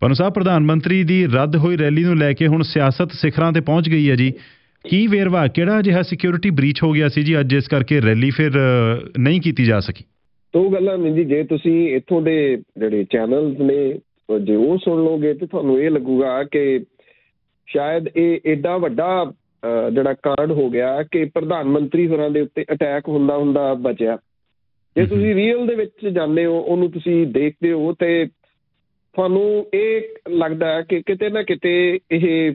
ਪਨੂ ਸਾਹਿਬ ਪ੍ਰਧਾਨ ਮੰਤਰੀ ਦੀ ਰੱਦ ਹੋਈ ਰੈਲੀ ਨੂੰ ਲੈ ਕੇ ਹੁਣ ਸਿਆਸਤ ਸਿਖਰਾਂ ਤੇ ਪਹੁੰਚ ਗਈ ਹੈ ਜੀ। ਕੀ ਵੇਰਵਾ ਕਿਹੜਾ ਜਿਹਾ ਸਿਕਿਉਰਿਟੀ ਬ੍ਰੀਚ ਹੋ ਗਿਆ ਸੀ ਜੀ ਅੱਜ ਇਸ ਕਰਕੇ ਰੈਲੀ ਫਿਰ ਨਹੀਂ ਕੀਤੀ ਜਾ ਸਕੀ? ਦੋ ਗੱਲਾਂ ਨੇ ਜੀ ਜੇ ਤੁਸੀਂ ਇੱਥੋਂ ਦੇ ਜਿਹੜੇ ਚੈਨਲਸ ਨੇ ਜੇ ਉਹ ਸੁਣ ਲਓਗੇ ਤੇ ਤੁਹਾਨੂੰ ਇਹ ਲੱਗੂਗਾ ਕਿ ਸ਼ਾਇਦ ਇਹ ਐਡਾ ਵੱਡਾ ਜਿਹੜਾ ਕਾਂਡ ਹੋ ਗਿਆ ਕਿ ਪ੍ਰਧਾਨ ਮੰਤਰੀ ਹੋਰਾਂ ਦੇ ਉੱਤੇ ਅਟੈਕ ਹੁੰਦਾ ਹੁੰਦਾ ਬਚਿਆ। ਜੇ। ਤੁਸੀਂ ਰੀਅਲ ਦੇ ਵਿੱਚ ਜਾਂਦੇ ਹੋ ਉਹਨੂੰ ਤੁਸੀਂ ਦੇਖਦੇ ਹੋ ਤੇ ਤੁਹਾਨੂੰ ਇਹ ਲੱਗਦਾ ਹੈ ਕਿ ਕਿਤੇ ਨਾ ਕਿਤੇ ਇਹ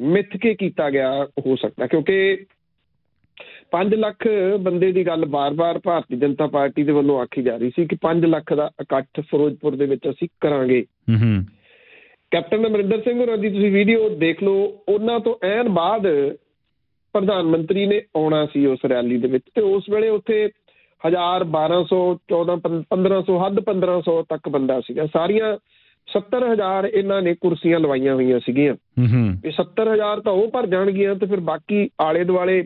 ਮਿੱਥ ਕੇ ਕੀਤਾ ਗਿਆ ਹੋ ਸਕਦਾ ਕਿਉਂਕਿ 5 ਲੱਖ ਬੰਦੇ ਦੀ ਗੱਲ ਬਾਰ-ਬਾਰ ਭਾਰਤੀ ਜਨਤਾ ਪਾਰਟੀ ਦੇ ਵੱਲੋਂ ਆਖੀ ਜਾ ਰਹੀ ਸੀ ਕਿ 5 ਲੱਖ ਦਾ ਇਕੱਠ ਫਿਰੋਜ਼ਪੁਰ ਦੇ ਵਿੱਚ ਅਸੀਂ ਕਰਾਂਗੇ। ਹੂੰ ਕੈਪਟਨ ਅਮਰਿੰਦਰ ਸਿੰਘ ਹੋਰਾਂ ਦੀ ਤੁਸੀਂ ਵੀਡੀਓ ਦੇਖ ਲਓ ਉਹਨਾਂ ਤੋਂ ਐਨ ਬਾਅਦ ਪ੍ਰਧਾਨ ਮੰਤਰੀ ਨੇ ਆਉਣਾ ਸੀ ਉਸ ਰੈਲੀ ਦੇ ਵਿੱਚ ਤੇ ਉਸ ਵੇਲੇ ਉੱਥੇ 1000 1200 14 1500 ਹੱਦ 1500 ਤੱਕ ਬੰਦਾ ਸੀਗਾ। ਸਾਰੀਆਂ 70000 ਇਹਨਾਂ ਨੇ ਕੁਰਸੀਆਂ ਲਵਾਈਆਂ ਹੋਈਆਂ ਸੀਗੀਆਂ। ਹੂੰ ਹੂੰ। ਇਹ 70000 ਤਾਂ ਉਹ ਭਰ ਜਾਣਗੀਆਂ ਤੇ ਫਿਰ ਬਾਕੀ ਆਲੇ ਦੁਆਲੇ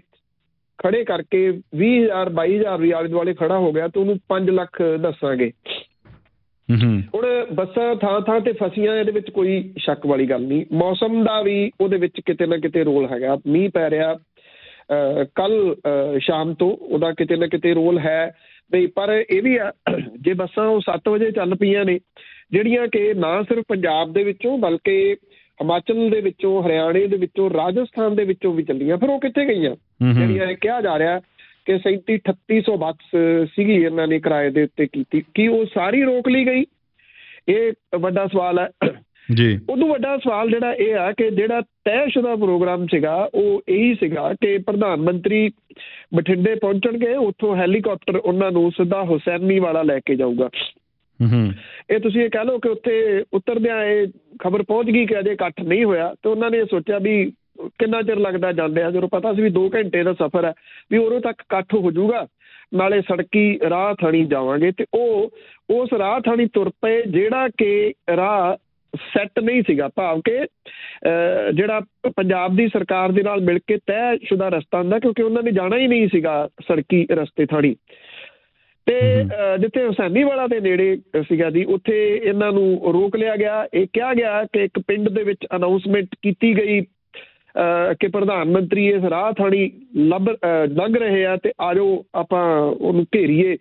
ਖੜੇ ਕਰਕੇ 20000 22000 ਵੀ ਆਲੇ ਦੁਆਲੇ ਖੜਾ ਹੋ ਗਿਆ ਤੇ ਉਹਨੂੰ 5 ਲੱਖ ਦੱਸਾਂਗੇ। ਹੂੰ ਹੂੰ। ਹੁਣ ਬੱਸਾਂ ਥਾਂ ਥਾਂ ਤੇ ਫਸੀਆਂ ਇਹਦੇ ਵਿੱਚ ਕੋਈ ਸ਼ੱਕ ਵਾਲੀ ਗੱਲ ਨਹੀਂ। ਮੌਸਮ ਦਾ ਵੀ ਉਹਦੇ ਵਿੱਚ ਕਿਤੇ ਨਾ ਕਿਤੇ ਰੋਲ ਹੈਗਾ। ਮੀਂਹ ਪੈ ਰਿਹਾ ਕੱਲ ਸ਼ਾਮ ਤੋਂ ਉਹਦਾ ਕਿਤੇ ਨਾ ਕਿਤੇ ਰੋਲ ਹੈ। ਨਹੀਂ ਪਰ ਇਹ ਵੀ ਆ ਜੇ ਬੱਸਾਂ ਉਹ 7 ਵਜੇ ਚੱਲ ਪਈਆਂ ਨੇ ਜਿਹੜੀਆਂ ਕਿ ਨਾ ਸਿਰਫ ਪੰਜਾਬ ਦੇ ਵਿੱਚੋਂ ਬਲਕਿ ਹਿਮਾਚਲ ਦੇ ਵਿੱਚੋਂ ਹਰਿਆਣੇ ਦੇ ਵਿੱਚੋਂ ਰਾਜਸਥਾਨ ਦੇ ਵਿੱਚੋਂ ਵੀ ਚੱਲੀਆਂ। ਫਿਰ ਉਹ ਕਿੱਥੇ ਗਈਆਂ? ਜਿਹੜੀਆਂ ਇਹ ਕਿਹਾ ਜਾ ਰਿਹਾ ਕਿ 37 3800 ਬੱਸ ਸੀਗੀ ਇਹਨਾਂ ਨੇ ਕਿਰਾਏ ਦੇ ਉੱਤੇ ਕੀਤੀ। ਕੀ ਉਹ ਸਾਰੀ ਰੋਕ ਲਈ ਗਈ? ਇਹ ਵੱਡਾ ਸਵਾਲ ਹੈ। ਜੀ। ਉਦੋਂ ਵੱਡਾ ਸਵਾਲ ਜਿਹੜਾ ਇਹ ਆ ਕਿ ਜਿਹੜਾ ਤੈਅਸ਼ੁਦਾ ਪ੍ਰੋਗਰਾਮ ਸੀਗਾ ਉਹ ਇਹੀ ਸੀਗਾ ਕਿ ਪ੍ਰਧਾਨ ਮੰਤਰੀ ਬਠਿੰਡੇ ਪਹੁੰਚਣਗੇ ਉੱਥੋਂ ਹੈਲੀਕਾਪਟਰ ਉਹਨਾਂ ਨੂੰ ਸਿੱਧਾ ਹੁਸੈਨੀ ਵਾਲਾ ਲੈ ਕੇ ਜਾਊਗਾ। ਹੂੰ। ਇਹ ਤੁਸੀਂ ਇਹ ਕਹਿ ਲਓ ਕਿ ਉੱਥੇ ਉਤਰਦਿਆਂ ਇਹ ਖਬਰ ਪਹੁੰਚ ਗਈ ਕਿ ਅਜੇ ਇਕੱਠ ਨਹੀਂ ਹੋਇਆ ਤੇ ਉਹਨਾਂ ਨੇ ਸੋਚਿਆ ਵੀ ਕਿੰਨਾ ਚਿਰ ਲੱਗਦਾ ਜਾਂਦੇ ਆ। ਜਦੋਂ ਪਤਾ ਸੀ ਵੀ 2 ਘੰਟੇ ਦਾ ਸਫ਼ਰ ਹੈ ਵੀ ਉਦੋਂ ਤੱਕ ਇਕੱਠ ਹੋ ਜਾਊਗਾ ਨਾਲੇ ਸੜਕੀ ਰਾਹ ਥਾਣੀ ਜਾਵਾਂਗੇ ਤੇ ਉਹ ਉਸ ਰਾਹ ਥਾਣੀ ਤੁਰ ਪਏ ਜਿਹੜਾ ਕਿ ਰਾਹ ਸੈੱਟ ਨਹੀਂ ਸੀਗਾ। ਭਾਵ ਕਿ ਅਹ, ਜਿਹੜਾ ਪੰਜਾਬ ਦੀ ਸਰਕਾਰ ਦੇ ਨਾਲ ਮਿਲ ਕੇ ਤੈਅ ਸ਼ੁਦਾ ਰਸਤਾ ਹੁੰਦਾ ਕਿਉਂਕਿ ਉਹਨਾਂ ਨੇ ਜਾਣਾ ਹੀ ਨਹੀਂ ਸੀਗਾ ਸੜਕੀ ਰਸਤੇ ਥਾਣੀ। ਤੇ ਜਿੱਥੇ ਹੁਸੈਨੀ ਵਾਲਾ ਦੇ ਨੇੜੇ ਸੀਗਾ ਜੀ ਉੱਥੇ ਇਹਨਾਂ ਨੂੰ ਰੋਕ ਲਿਆ ਗਿਆ। ਇਹ ਕਿਹਾ ਗਿਆ ਕਿ ਇੱਕ ਪਿੰਡ ਦੇ ਵਿੱਚ ਅਨਾਉਂਸਮੈਂਟ ਕੀਤੀ ਗਈ। ਕਿ ਪ੍ਰਧਾਨ ਮੰਤਰੀ ਇਸ ਰਾਹ ਥਾਣੀ ਲੱਭ ਲੰਘ ਰਹੇ ਆ ਤੇ ਆਜੋ ਆਪਾਂ ਉਹਨੂੰ ਘੇਰੀਏ।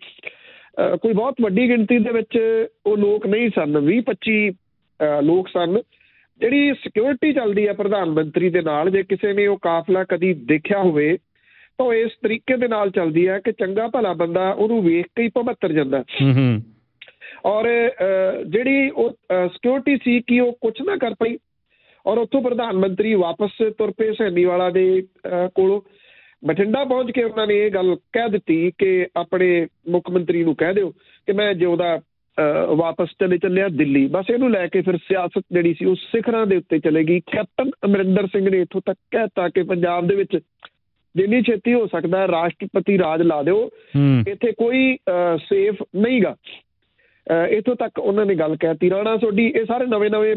ਕੋਈ ਬਹੁਤ ਵੱਡੀ ਗਿਣਤੀ ਦੇ ਵਿੱਚ ਉਹ ਲੋਕ ਨਹੀਂ ਸਨ। 20 25 ਅਹ, ਲੋਕ ਸਨ। ਜਿਹੜੀ ਸਿਕਿਉਰਿਟੀ ਚੱਲਦੀ ਹੈ ਪ੍ਰਧਾਨ ਮੰਤਰੀ ਦੇ ਨਾਲ ਜੇ ਕਿਸੇ ਨੇ ਉਹ ਕਾਫਲਾ ਕਦੀ ਦੇਖਿਆ ਹੋਵੇ ਤਾਂ ਉਹ ਇਸ ਤਰੀਕੇ ਦੇ ਨਾਲ ਚੱਲਦੀ ਹੈ ਕਿ ਚੰਗਾ ਭਲਾ ਬੰਦਾ ਉਹਨੂੰ ਵੇਖ ਕੇ ਹੀ ਭਮੱਤਰ ਜਾਂਦਾ ਹੂੰ। ਹੂੰ ਔਰ ਜਿਹੜੀ ਉਹ ਸਿਕਿਉਰਿਟੀ ਸੀ ਕਿ ਉਹ ਕੁਝ ਨਾ ਕਰ ਪਈ ਔਰ ਉੱਥੋਂ ਪ੍ਰਧਾਨ ਮੰਤਰੀ ਵਾਪਸ ਤੁਰ ਪਏ ਸੈਣੀ ਵਾਲਾ ਦੇ ਕੋਲੋਂ। ਬਠਿੰਡਾ ਪਹੁੰਚ ਕੇ ਉਹਨਾਂ ਨੇ ਇਹ ਗੱਲ ਕਹਿ ਦਿੱਤੀ ਕਿ ਆਪਣੇ ਮੁੱਖ ਮੰਤਰੀ ਨੂੰ ਕਹਿ ਦਿਓ ਕਿ ਮੈਂ ਜਿਉਦਾ ਵਾਪਸ ਚਲੇ ਚੱਲਿਆ ਦਿੱਲੀ। ਬਸ ਇਹਨੂੰ ਲੈ ਕੇ ਫਿਰ ਸਿਆਸਤ ਜਿਹੜੀ ਸੀ ਉਹ ਸਿਖਰਾਂ ਦੇ ਉੱਤੇ ਚਲੇਗੀ ਕੈਪਟਨ ਅਮਰਿੰਦਰ ਸਿੰਘ ਨੇ ਇੱਥੋਂ ਤੱਕ ਕਹਿਤਾ ਕਿ ਪੰਜਾਬ ਦੇ ਵਿੱਚ ਜਿੰਨੀ ਛੇਤੀ ਹੋ ਸਕਦਾ ਹੈ ਰਾਸ਼ਟਰਪਤੀ ਰਾਜ ਲਾ ਦਿਓ। ਇੱਥੇ ਕੋਈ ਸੇਫ ਨਹੀਂਗਾ। ਇਥੋਂ ਤੱਕ ਉਹਨਾਂ ਨੇ ਗੱਲ ਕਹਿਤੀ ਰਾਣਾ ਸੋਢੀ ਇਹ ਸਾਰੇ ਨਵੇਂ-ਨਵੇਂ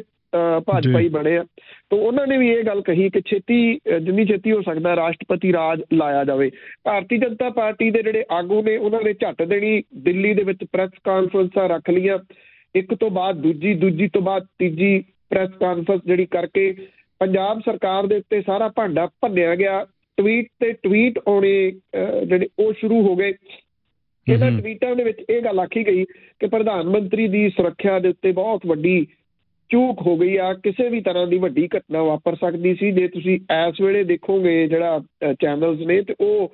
ਭਾਜਪਾ ਹੀ। ਬਣੇ ਆ। ਤਾਂ ਉਹਨਾਂ ਨੇ ਵੀ ਇਹ ਗੱਲ ਕਹੀ ਕਿ ਛੇਤੀ ਜਿੰਨੀ ਛੇਤੀ ਹੋ ਸਕਦਾ ਰਾਸ਼ਟਰਪਤੀ ਰਾਜ ਲਾਇਆ ਜਾਵੇ। ਭਾਰਤੀ ਜਨਤਾ ਪਾਰਟੀ ਦੇ ਜਿਹੜੇ ਆਗੂ ਨੇ ਉਹਨਾਂ ਨੇ ਝੱਟ ਦੇਣੀ ਦਿੱਲੀ ਦੇ ਵਿੱਚ ਪ੍ਰੈਸ ਕਾਨਫਰੰਸਾਂ ਰੱਖ ਲਈਆਂ। ਇੱਕ ਤੋਂ ਬਾਅਦ ਦੂਜੀ ਦੂਜੀ ਤੋਂ ਬਾਅਦ ਤੀਜੀ ਪ੍ਰੈਸ ਕਾਨਫਰੰਸ ਜਿਹੜੀ ਕਰਕੇ ਪੰਜਾਬ ਸਰਕਾਰ ਦੇ ਉੱਤੇ ਸਾਰਾ ਭਾਂਡਾ ਭੰਨਿਆ ਗਿਆ। ਟਵੀਟ ਤੇ ਟਵੀਟ ਆਉਣੇ ਜਿਹੜੇ ਉਹ ਸ਼ੁਰੂ ਹੋ ਗਏ। ਇਹਨਾਂ। ਟਵੀਟਾਂ ਦੇ ਵਿੱਚ ਇਹ ਗੱਲ ਆਖੀ ਗਈ ਕਿ ਪ੍ਰਧਾਨ ਮੰਤਰੀ ਦੀ ਸੁਰੱਖਿਆ ਦੇ ਉੱਤੇ ਬਹੁਤ ਵੱਡੀ ਚੂਕ ਹੋ ਗਈ ਆ। ਕਿਸੇ ਵੀ ਤਰ੍ਹਾਂ ਦੀ ਵੱਡੀ ਘਟਨਾ ਵਾਪਰ ਸਕਦੀ ਸੀ। ਜੇ ਤੁਸੀਂ ਇਸ ਵੇਲੇ ਦੇਖੋਗੇ ਜਿਹੜਾ ਚੈਨਲਸ ਨੇ ਤੇ ਉਹ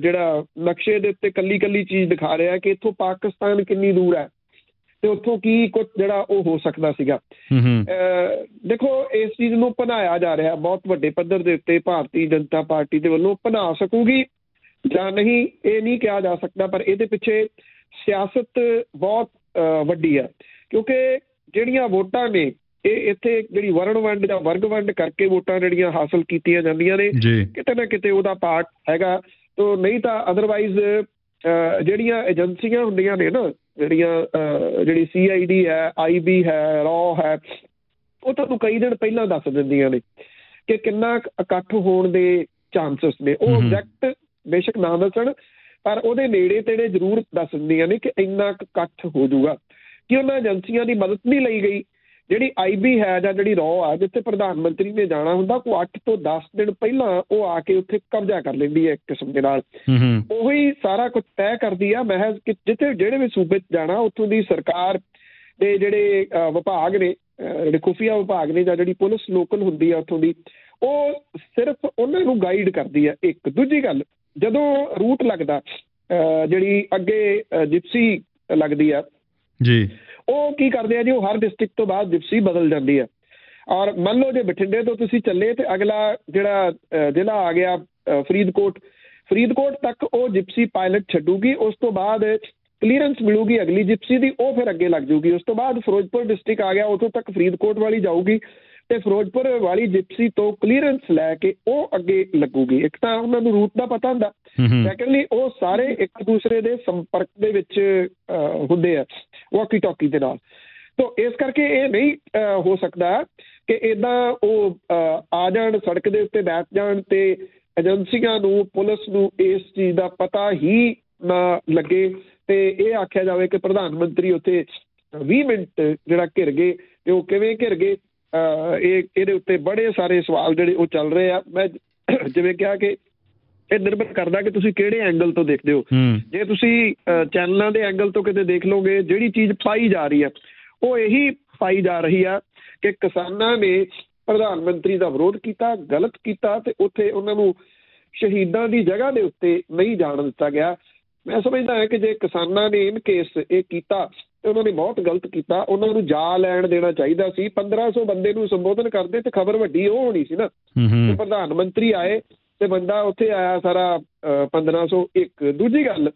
ਜਿਹੜਾ ਨਕਸ਼ੇ ਦੇ ਉੱਤੇ ਕੱਲੀ ਕੱਲੀ ਚੀਜ਼ ਦਿਖਾ ਰਿਹਾ ਕਿ ਇੱਥੋਂ ਪਾਕਿਸਤਾਨ ਕਿੰਨੀ ਦੂਰ ਹੈ। ਤੇ ਉੱਥੋਂ ਕੀ ਕੁਝ ਜਿਹੜਾ ਉਹ ਹੋ ਸਕਦਾ ਸੀਗਾ। ਦੇਖੋ ਇਸ ਚੀਜ਼ ਨੂੰ ਬਣਾਇਆ ਜਾ ਰਿਹਾ ਬਹੁਤ ਵੱਡੇ ਪੱਧਰ ਦੇ ਉੱਤੇ ਭਾਰਤੀ ਜਨਤਾ ਪਾਰਟੀ ਦੇ ਵੱਲੋਂ ਬਣਾ ਸਕੂਗੀ ਜਾਂ ਨਹੀਂ ਇਹ ਨਹੀਂ ਕਿਹਾ ਜਾ ਸਕਦਾ ਪਰ ਇਹਦੇ ਪਿੱਛੇ ਸਿਆਸਤ ਬਹੁਤ ਵੱਡੀ ਹੈ। ਕਿਉਂਕਿ ਜਿਹੜੀਆਂ ਵੋਟਾਂ ਨੇ ਇਹ ਇੱਥੇ ਜਿਹੜੀ ਵਰਣ ਵੰਡ ਜਾਂ ਵਰਗ ਵੰਡ ਕਰਕੇ ਵੋਟਾਂ ਜਿਹੜੀਆਂ ਹਾਸਲ ਕੀਤੀਆਂ ਜਾਂਦੀਆਂ ਨੇ ਕਿਤੇ ਨਾ ਕਿਤੇ ਉਹਦਾ ਪਾਰਟ ਹੈਗਾ। ਤੋ ਨਹੀਂ ਤਾਂ ਅਦਰਵਾਈਜ਼ ਜਿਹੜੀਆਂ ਏਜੰਸੀਆਂ ਹੁੰਦੀਆਂ ਨੇ ਨਾ ਜਿਹੜੀਆਂ ਜਿਹੜੀ ਸੀਆਈਡੀ ਹੈ ਆਈਬੀ ਹੈ ਰॉ ਹੈ ਉਹ ਤੁਹਾਨੂੰ ਕਈ ਦਿਨ ਪਹਿਲਾਂ ਦੱਸ ਦਿੰਦੀਆਂ ਨੇ ਕਿ ਕਿੰਨਾ ਇਕੱਠ ਹੋਣ ਦੇ ਚਾਂਸਸ ਨੇ ਉਹ। ਐਗਜ਼ੈਕਟ ਬੇਸ਼ੱਕ ਨਾ ਦੱਸਣ ਪਰ ਉਹਦੇ ਨੇੜੇ ਤੇੜੇ ਜ਼ਰੂਰ ਦੱਸ ਦਿੰਦੀਆਂ ਨੇ ਕਿ ਇੰਨਾ ਇਕੱਠ ਹੋ ਜਾਊਗਾ ਕਿ ਉਹਨਾਂ ਏਜੰਸੀਆਂ ਦੀ ਮਦਦ ਨਹੀਂ ਲਈ ਗਈ ਜਿਹੜੀ ਆਈਬੀ ਹੈ ਜਾਂ ਜਿਹੜੀ ਰੌ ਆ ਜਿੱਥੇ ਪ੍ਰਧਾਨ ਮੰਤਰੀ ਨੇ ਜਾਣਾ ਹੁੰਦਾ ਕੋ 8 ਤੋਂ 10 ਦਿਨ ਪਹਿਲਾਂ ਉਹ ਆ ਕੇ ਉੱਥੇ ਕਬਜ਼ਾ ਕਰ ਲੈਂਦੀ ਹੈ ਇੱਕ ਕਿਸਮ ਦੇ ਨਾਲ। ਉਹੀ ਸਾਰਾ ਕੁਝ ਤੈਅ ਕਰਦੀ ਆ ਮਹਿਜ਼ ਕਿ ਜਿੱਥੇ ਜਿਹੜੇ ਵੀ ਸੂਬੇ 'ਚ ਜਾਣਾ ਉੱਥੋਂ ਦੀ ਸਰਕਾਰ ਦੇ ਜਿਹੜੇ ਵਿਭਾਗ ਨੇ ਜਿਹੜੇ ਖੁਫੀਆ ਵਿਭਾਗ ਨੇ ਜਾਂ ਜਿਹੜੀ ਪੁਲਿਸ ਲੋਕਲ ਹੁੰਦੀ ਆ ਉੱਥੋਂ ਦੀ ਉਹ ਸਿਰਫ ਉਹਨਾਂ ਨੂੰ ਗਾਈਡ ਕਰਦੀ ਆ ਇੱਕ। ਦੂਜੀ ਗੱਲ ਜਦੋਂ ਰੂਟ ਲੱਗਦਾ ਜਿਹੜੀ ਅੱਗੇ ਜਿਪਸੀ ਲੱਗਦੀ ਆ ਜੀ। ਉਹ ਕੀ ਕਰਦੇ ਆ ਜੀ ਉਹ ਹਰ ਡਿਸਟ੍ਰਿਕਟ ਤੋਂ ਬਾਅਦ ਜਿਪਸੀ ਬਦਲ ਜਾਂਦੀ ਆ। ਔਰ ਮੰਨ ਲਓ ਜੇ ਬਠਿੰਡੇ ਤੋਂ ਤੁਸੀਂ ਚੱਲੇ ਤੇ ਅਗਲਾ ਜਿਹੜਾ ਜ਼ਿਲ੍ਹਾ ਆ ਗਿਆ ਫਰੀਦਕੋਟ। ਫਰੀਦਕੋਟ ਤੱਕ ਉਹ ਜਿਪਸੀ ਪਾਇਲਟ ਛੱਡੂਗੀ ਉਸ ਤੋਂ ਬਾਅਦ ਕਲੀਅਰੈਂਸ ਮਿਲੂਗੀ ਅਗਲੀ ਜਿਪਸੀ ਦੀ ਉਹ ਫਿਰ ਅੱਗੇ ਲੱਗ ਜੂਗੀ ਉਸ ਤੋਂ ਬਾਅਦ ਫਿਰੋਜ਼ਪੁਰ ਡਿਸਟ੍ਰਿਕਟ ਆ ਗਿਆ ਉਥੋਂ ਤੱਕ ਫਰੀਦਕੋਟ ਵਾਲੀ ਜਾਊਗੀ ਤੇ ਫਿਰੋਜ਼ਪੁਰ ਵਾਲੀ ਜਿਪਸੀ ਤੋਂ ਕਲੀਅਰੈਂਸ ਲੈ ਕੇ ਉਹ ਅੱਗੇ ਲੱਗੂਗੀ। ਇੱਕ ਤਾਂ ਉਹਨਾਂ ਨੂੰ ਰੂਟ ਦਾ ਪਤਾ ਹੁੰਦਾ। ਹੂੰ ਹੂੰ। ਸੈਕੰਡਲੀ ਉਹ ਸਾਰੇ ਇੱਕ ਦੂਸਰੇ ਦੇ ਸੰਪਰਕ ਦੇ ਵਿੱਚ ਹੁੰਦੇ ਆ। ਵਾਕੀ ਟਾਕੀ ਦੇ ਨਾਲ। ਤੋਂ ਇਸ ਕਰਕੇ ਇਹ ਨਹੀਂ ਹੋ ਸਕਦਾ ਕਿ ਇਦਾਂ ਉਹ ਆ ਜਾਣ, ਸੜਕ ਦੇ ਉੱਤੇ ਬੈਠ ਜਾਣ ਤੇ ਏਜੰਸੀਆਂ ਨੂੰ, ਪੁਲਿਸ ਨੂੰ ਇਸ ਚੀਜ਼ ਦਾ ਪਤਾ ਹੀ ਨਾ ਲੱਗੇ ਤੇ ਇਹ ਆਖਿਆ ਜਾਵੇ ਕਿ ਪ੍ਰਧਾਨ ਮੰਤਰੀ ਉੱਥੇ 20 ਮਿੰਟ ਜਿਹੜਾ ਘਿਰ ਗਏ ਤੇ ਉਹ ਕਿਵੇਂ ਘਿਰ ਗਏ ਇਹ, ਇਹਦੇ ਉੱਤੇ ਬੜੇ ਸਾਰੇ ਸਵਾਲ ਜਿਹੜੇ ਉਹ ਚੱਲ ਰਹੇ ਆ। ਮੈਂ ਜਿਵੇਂ ਕਿਹਾ ਕਿ ਇਹ ਨਿਰਭਰ ਕਰਦਾ ਕਿ ਤੁਸੀਂ ਕਿਹੜੇ ਐਂਗਲ ਤੋਂ ਦੇਖਦੇ ਹੋ। ਜੇ ਤੁਸੀਂ ਚੈਨਲਾਂ ਦੇ ਐਂਗਲ ਤੋਂ ਕਿਤੇ ਦੇਖ ਲਓਗੇ ਜਿਹੜੀ ਚੀਜ਼ ਪਾਈ ਜਾ ਰਹੀ ਹੈ ਉਹ ਇਹੀ ਪਾਈ ਜਾ ਰਹੀ ਆ ਕਿ ਕਿਸਾਨਾਂ ਨੇ ਪ੍ਰਧਾਨ ਮੰਤਰੀ ਦਾ ਵਿਰੋਧ ਕੀਤਾ ਗਲਤ ਕੀਤਾ ਤੇ ਉੱਥੇ ਉਹਨਾਂ ਨੂੰ ਸ਼ਹੀਦਾਂ ਦੀ ਜਗ੍ਹਾ ਦੇ ਉੱਤੇ ਨਹੀਂ ਜਾਣ ਦਿੱਤਾ ਗਿਆ। ਮੈਂ ਸਮਝਦਾ ਹਾਂ ਕਿ ਜੇ ਕਿਸਾਨਾਂ ਨੇ ਇਨ ਕੇਸ ਇਹ ਕੀਤਾ ਤੇ ਉਹਨਾਂ ਨੇ ਬਹੁਤ ਗਲਤ ਕੀਤਾ ਉਹਨਾਂ ਨੂੰ ਜਾ ਲੈਣ ਦੇਣਾ ਚਾਹੀਦਾ ਸੀ। 1500 ਬੰਦੇ ਨੂੰ ਸੰਬੋਧਨ ਕਰਦੇ ਤੇ ਖਬਰ ਵੱਡੀ ਉਹ ਹੋਣੀ ਸੀ ਨਾ। ਤੇ ਪ੍ਰਧਾਨ ਮੰਤਰੀ ਆਏ ਤੇ ਬੰਦਾ ਉੱਥੇ ਆਇਆ ਸਾਰਾ ਅਹ, 1501 ਦੂਜੀ ਗੱਲ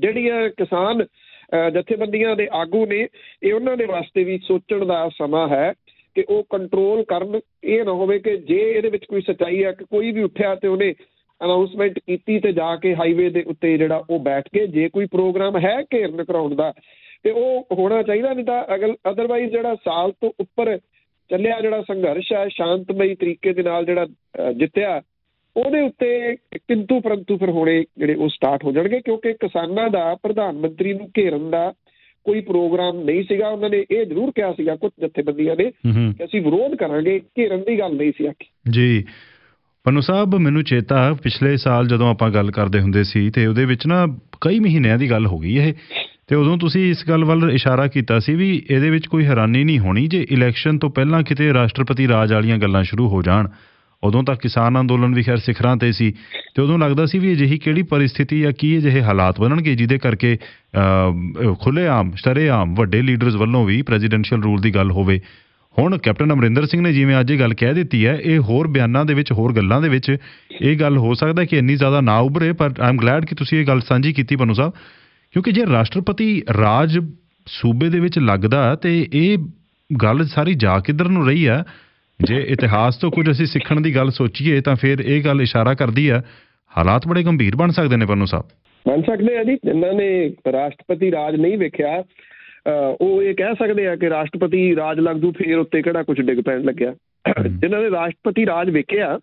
ਜਿਹੜੀਆਂ ਕਿਸਾਨ ਜਥੇਬੰਦੀਆਂ ਦੇ ਆਗੂ ਨੇ ਇਹ ਉਹਨਾਂ ਦੇ ਵਾਸਤੇ ਵੀ ਸੋਚਣ ਦਾ ਸਮਾਂ ਹੈ ਕਿ ਉਹ ਕੰਟਰੋਲ ਕਰਨ। ਇਹ ਨਾ ਹੋਵੇ ਕਿ ਜੇ ਇਹਦੇ ਵਿੱਚ ਕੋਈ ਸੱਚਾਈ ਹੈ ਕਿ ਕੋਈ ਵੀ ਉੱਠਿਆ ਤੇ ਉਹਨੇ ਅਨਾਉਂਸਮੈਂਟ ਕੀਤੀ ਤੇ ਜਾ ਕੇ ਹਾਈਵੇ ਦੇ ਉੱਤੇ ਜਿਹੜਾ ਉਹ ਬੈਠ ਕੇ ਜੇ ਕੋਈ ਪ੍ਰੋਗਰਾਮ ਹੈ ਘੇਰਨ ਕਰਾਉਣ ਦਾ ਤੇ ਉਹ ਹੋਣਾ ਚਾਹੀਦਾ ਨਹੀਂ ਤਾਂ ਅਗਲ ਅਦਰਵਾਈਜ਼ ਜਿਹੜਾ ਸਾਲ ਤੋਂ ਉੱਪਰ ਚੱਲਿਆ ਜਿਹੜਾ ਸੰਘਰਸ਼ ਹੈ ਸ਼ਾਂਤਮਈ ਤਰੀਕੇ ਦੇ ਨਾਲ ਜਿਹੜਾ ਜਿੱਤਿਆ ਉਹਦੇ ਉੱਤੇ ਕਿੰਤੂ ਪਰੰਤੂ ਫਿਰ ਹੋਣੇ ਜਿਹੜੇ ਉਹ ਸਟਾਰਟ ਹੋ ਜਾਣਗੇ ਕਿਉਂਕਿ ਕਿਸਾਨਾਂ ਦਾ ਪ੍ਰਧਾਨ ਮੰਤਰੀ ਨੂੰ ਘੇਰਨ ਦਾ ਕੋਈ ਪ੍ਰੋਗਰਾਮ ਨਹੀਂ ਸੀਗਾ। ਉਹਨਾਂ ਨੇ ਇਹ ਜ਼ਰੂਰ ਕਿਹਾ ਸੀਗਾ ਕੁਝ ਜਥੇਬੰਦੀਆਂ ਨੇ ਕਿ ਅਸੀਂ ਵਿਰੋਧ ਕਰਾਂਗੇ ਘੇਰਨ ਦੀ ਗੱਲ ਨਹੀਂ ਸੀ ਆਖੀ। ਜੀ। ਪਨੂ ਸਾਹਿਬ ਮੈਨੂੰ ਚੇਤਾ ਪਿਛਲੇ ਸਾਲ ਜਦੋਂ ਆਪਾਂ ਗੱਲ ਕਰਦੇ ਹੁੰਦੇ ਸੀ ਤੇ ਉਹਦੇ ਵਿੱਚ ਨਾ ਕਈ ਮਹੀਨਿਆਂ ਦੀ ਗੱਲ ਹੋ ਗਈ ਇਹ। ਤੇ ਉਦੋਂ ਤੁਸੀਂ ਇਸ ਗੱਲ ਵੱਲ ਇਸ਼ਾਰਾ ਕੀਤਾ ਸੀ ਵੀ ਇਹਦੇ ਵਿੱਚ ਕੋਈ ਹੈਰਾਨੀ ਨਹੀਂ ਹੋਣੀ ਜੇ ਇਲੈਕਸ਼ਨ ਤੋਂ ਪਹਿਲਾਂ ਕਿਤੇ ਰਾਸ਼ਟਰਪਤੀ ਰਾਜ ਵਾਲੀਆਂ ਗੱਲਾਂ ਸ਼ੁਰੂ ਹੋ ਜਾਣ। ਉਦੋਂ ਤਾਂ ਕਿਸਾਨ ਅੰਦੋਲਨ ਵੀ ਖੈਰ ਸਿਖਰਾਂ ਤੇ ਸੀ ਤੇ ਉਦੋਂ ਲੱਗਦਾ ਸੀ ਵੀ ਅਜਿਹੀ ਕਿਹੜੀ ਪਰਿਸਥਿਤੀ ਜਾਂ ਕੀ ਅਜਿਹੇ ਹਾਲਾਤ ਬਣਨਗੇ ਜਿਹਦੇ ਕਰਕੇ ਖੁੱਲ੍ਹੇਆਮ, ਸ਼ਰੇਆਮ ਵੱਡੇ ਲੀਡਰਸ ਵੱਲੋਂ ਵੀ ਪ੍ਰੈਜ਼ੀਡੈਂਸ਼ੀਅਲ ਰੂਲ ਦੀ ਗੱਲ ਹੋਵੇ। ਹੁਣ ਕੈਪਟਨ ਅਮਰਿੰਦਰ ਸਿੰਘ ਨੇ ਜਿਵੇਂ ਅੱਜ ਇਹ ਗੱਲ ਕਹਿ ਦਿੱਤੀ ਹੈ, ਇਹ ਹੋਰ ਬਿਆਨਾਂ ਦੇ ਵਿੱਚ, ਹੋਰ ਗੱਲਾਂ ਦੇ ਵਿੱਚ ਇਹ ਗੱਲ ਹੋ ਸਕਦਾ ਕਿ ਇੰਨੀ ਜ਼ਿਆਦਾ ਨਾ ਉਭਰੇ, ਪਰ ਆਈ ਐਮ ਗਲੈਡ ਕਿ ਤੁਸੀਂ ਇਹ ਗੱਲ ਸਾਂਝੀ ਕੀਤੀ ਪਨੂ ਸਾਹਿਬ, ਕਿਉਂਕਿ ਜੇ ਰਾਸ਼ਟਰਪਤੀ ਰਾਜ ਸੂਬੇ ਦੇ ਵਿੱਚ ਲੱਗਦਾ ਤੇ ਇਹ ਗੱਲ ਸਾਰੀ ਜਾ ਕਿੱਧਰ ਨੂੰ ਰਹੀ ਆ ਜੇ ਇਤਿਹਾਸ ਤੋਂ ਕੁਝ ਅਸੀਂ ਸਿੱਖਣ ਦੀ ਗੱਲ ਸੋਚੀਏ ਤਾਂ ਫਿਰ ਇਹ ਗੱਲ ਇਸ਼ਾਰਾ ਕਰਦੀ ਆ ਹਾਲਾਤ ਬੜੇ ਗੰਭੀਰ ਬਣ ਸਕਦੇ ਨੇ ਪਨੂ ਸਾਹਿਬ। ਬਣ ਸਕਦੇ ਆ ਜੀ। ਜਿਨ੍ਹਾਂ ਨੇ ਰਾਸ਼ਟਰਪਤੀ ਰਾਜ ਨਹੀਂ ਵੇਖਿਆ ਉਹ ਇਹ ਕਹਿ ਸਕਦੇ ਆ ਕਿ ਰਾਸ਼ਟਰਪਤੀ ਰਾਜ ਲੱਗ ਜੂ ਫੇਰ ਉੱਤੇ ਕਿਹੜਾ ਕੁਝ ਡਿੱਗ ਪੈਣ ਲੱਗਿਆ। ਜਿਨ੍ਹਾਂ ਨੇ ਰਾਸ਼ਟਰਪਤੀ ਰਾਜ ਵੇਖਿਆ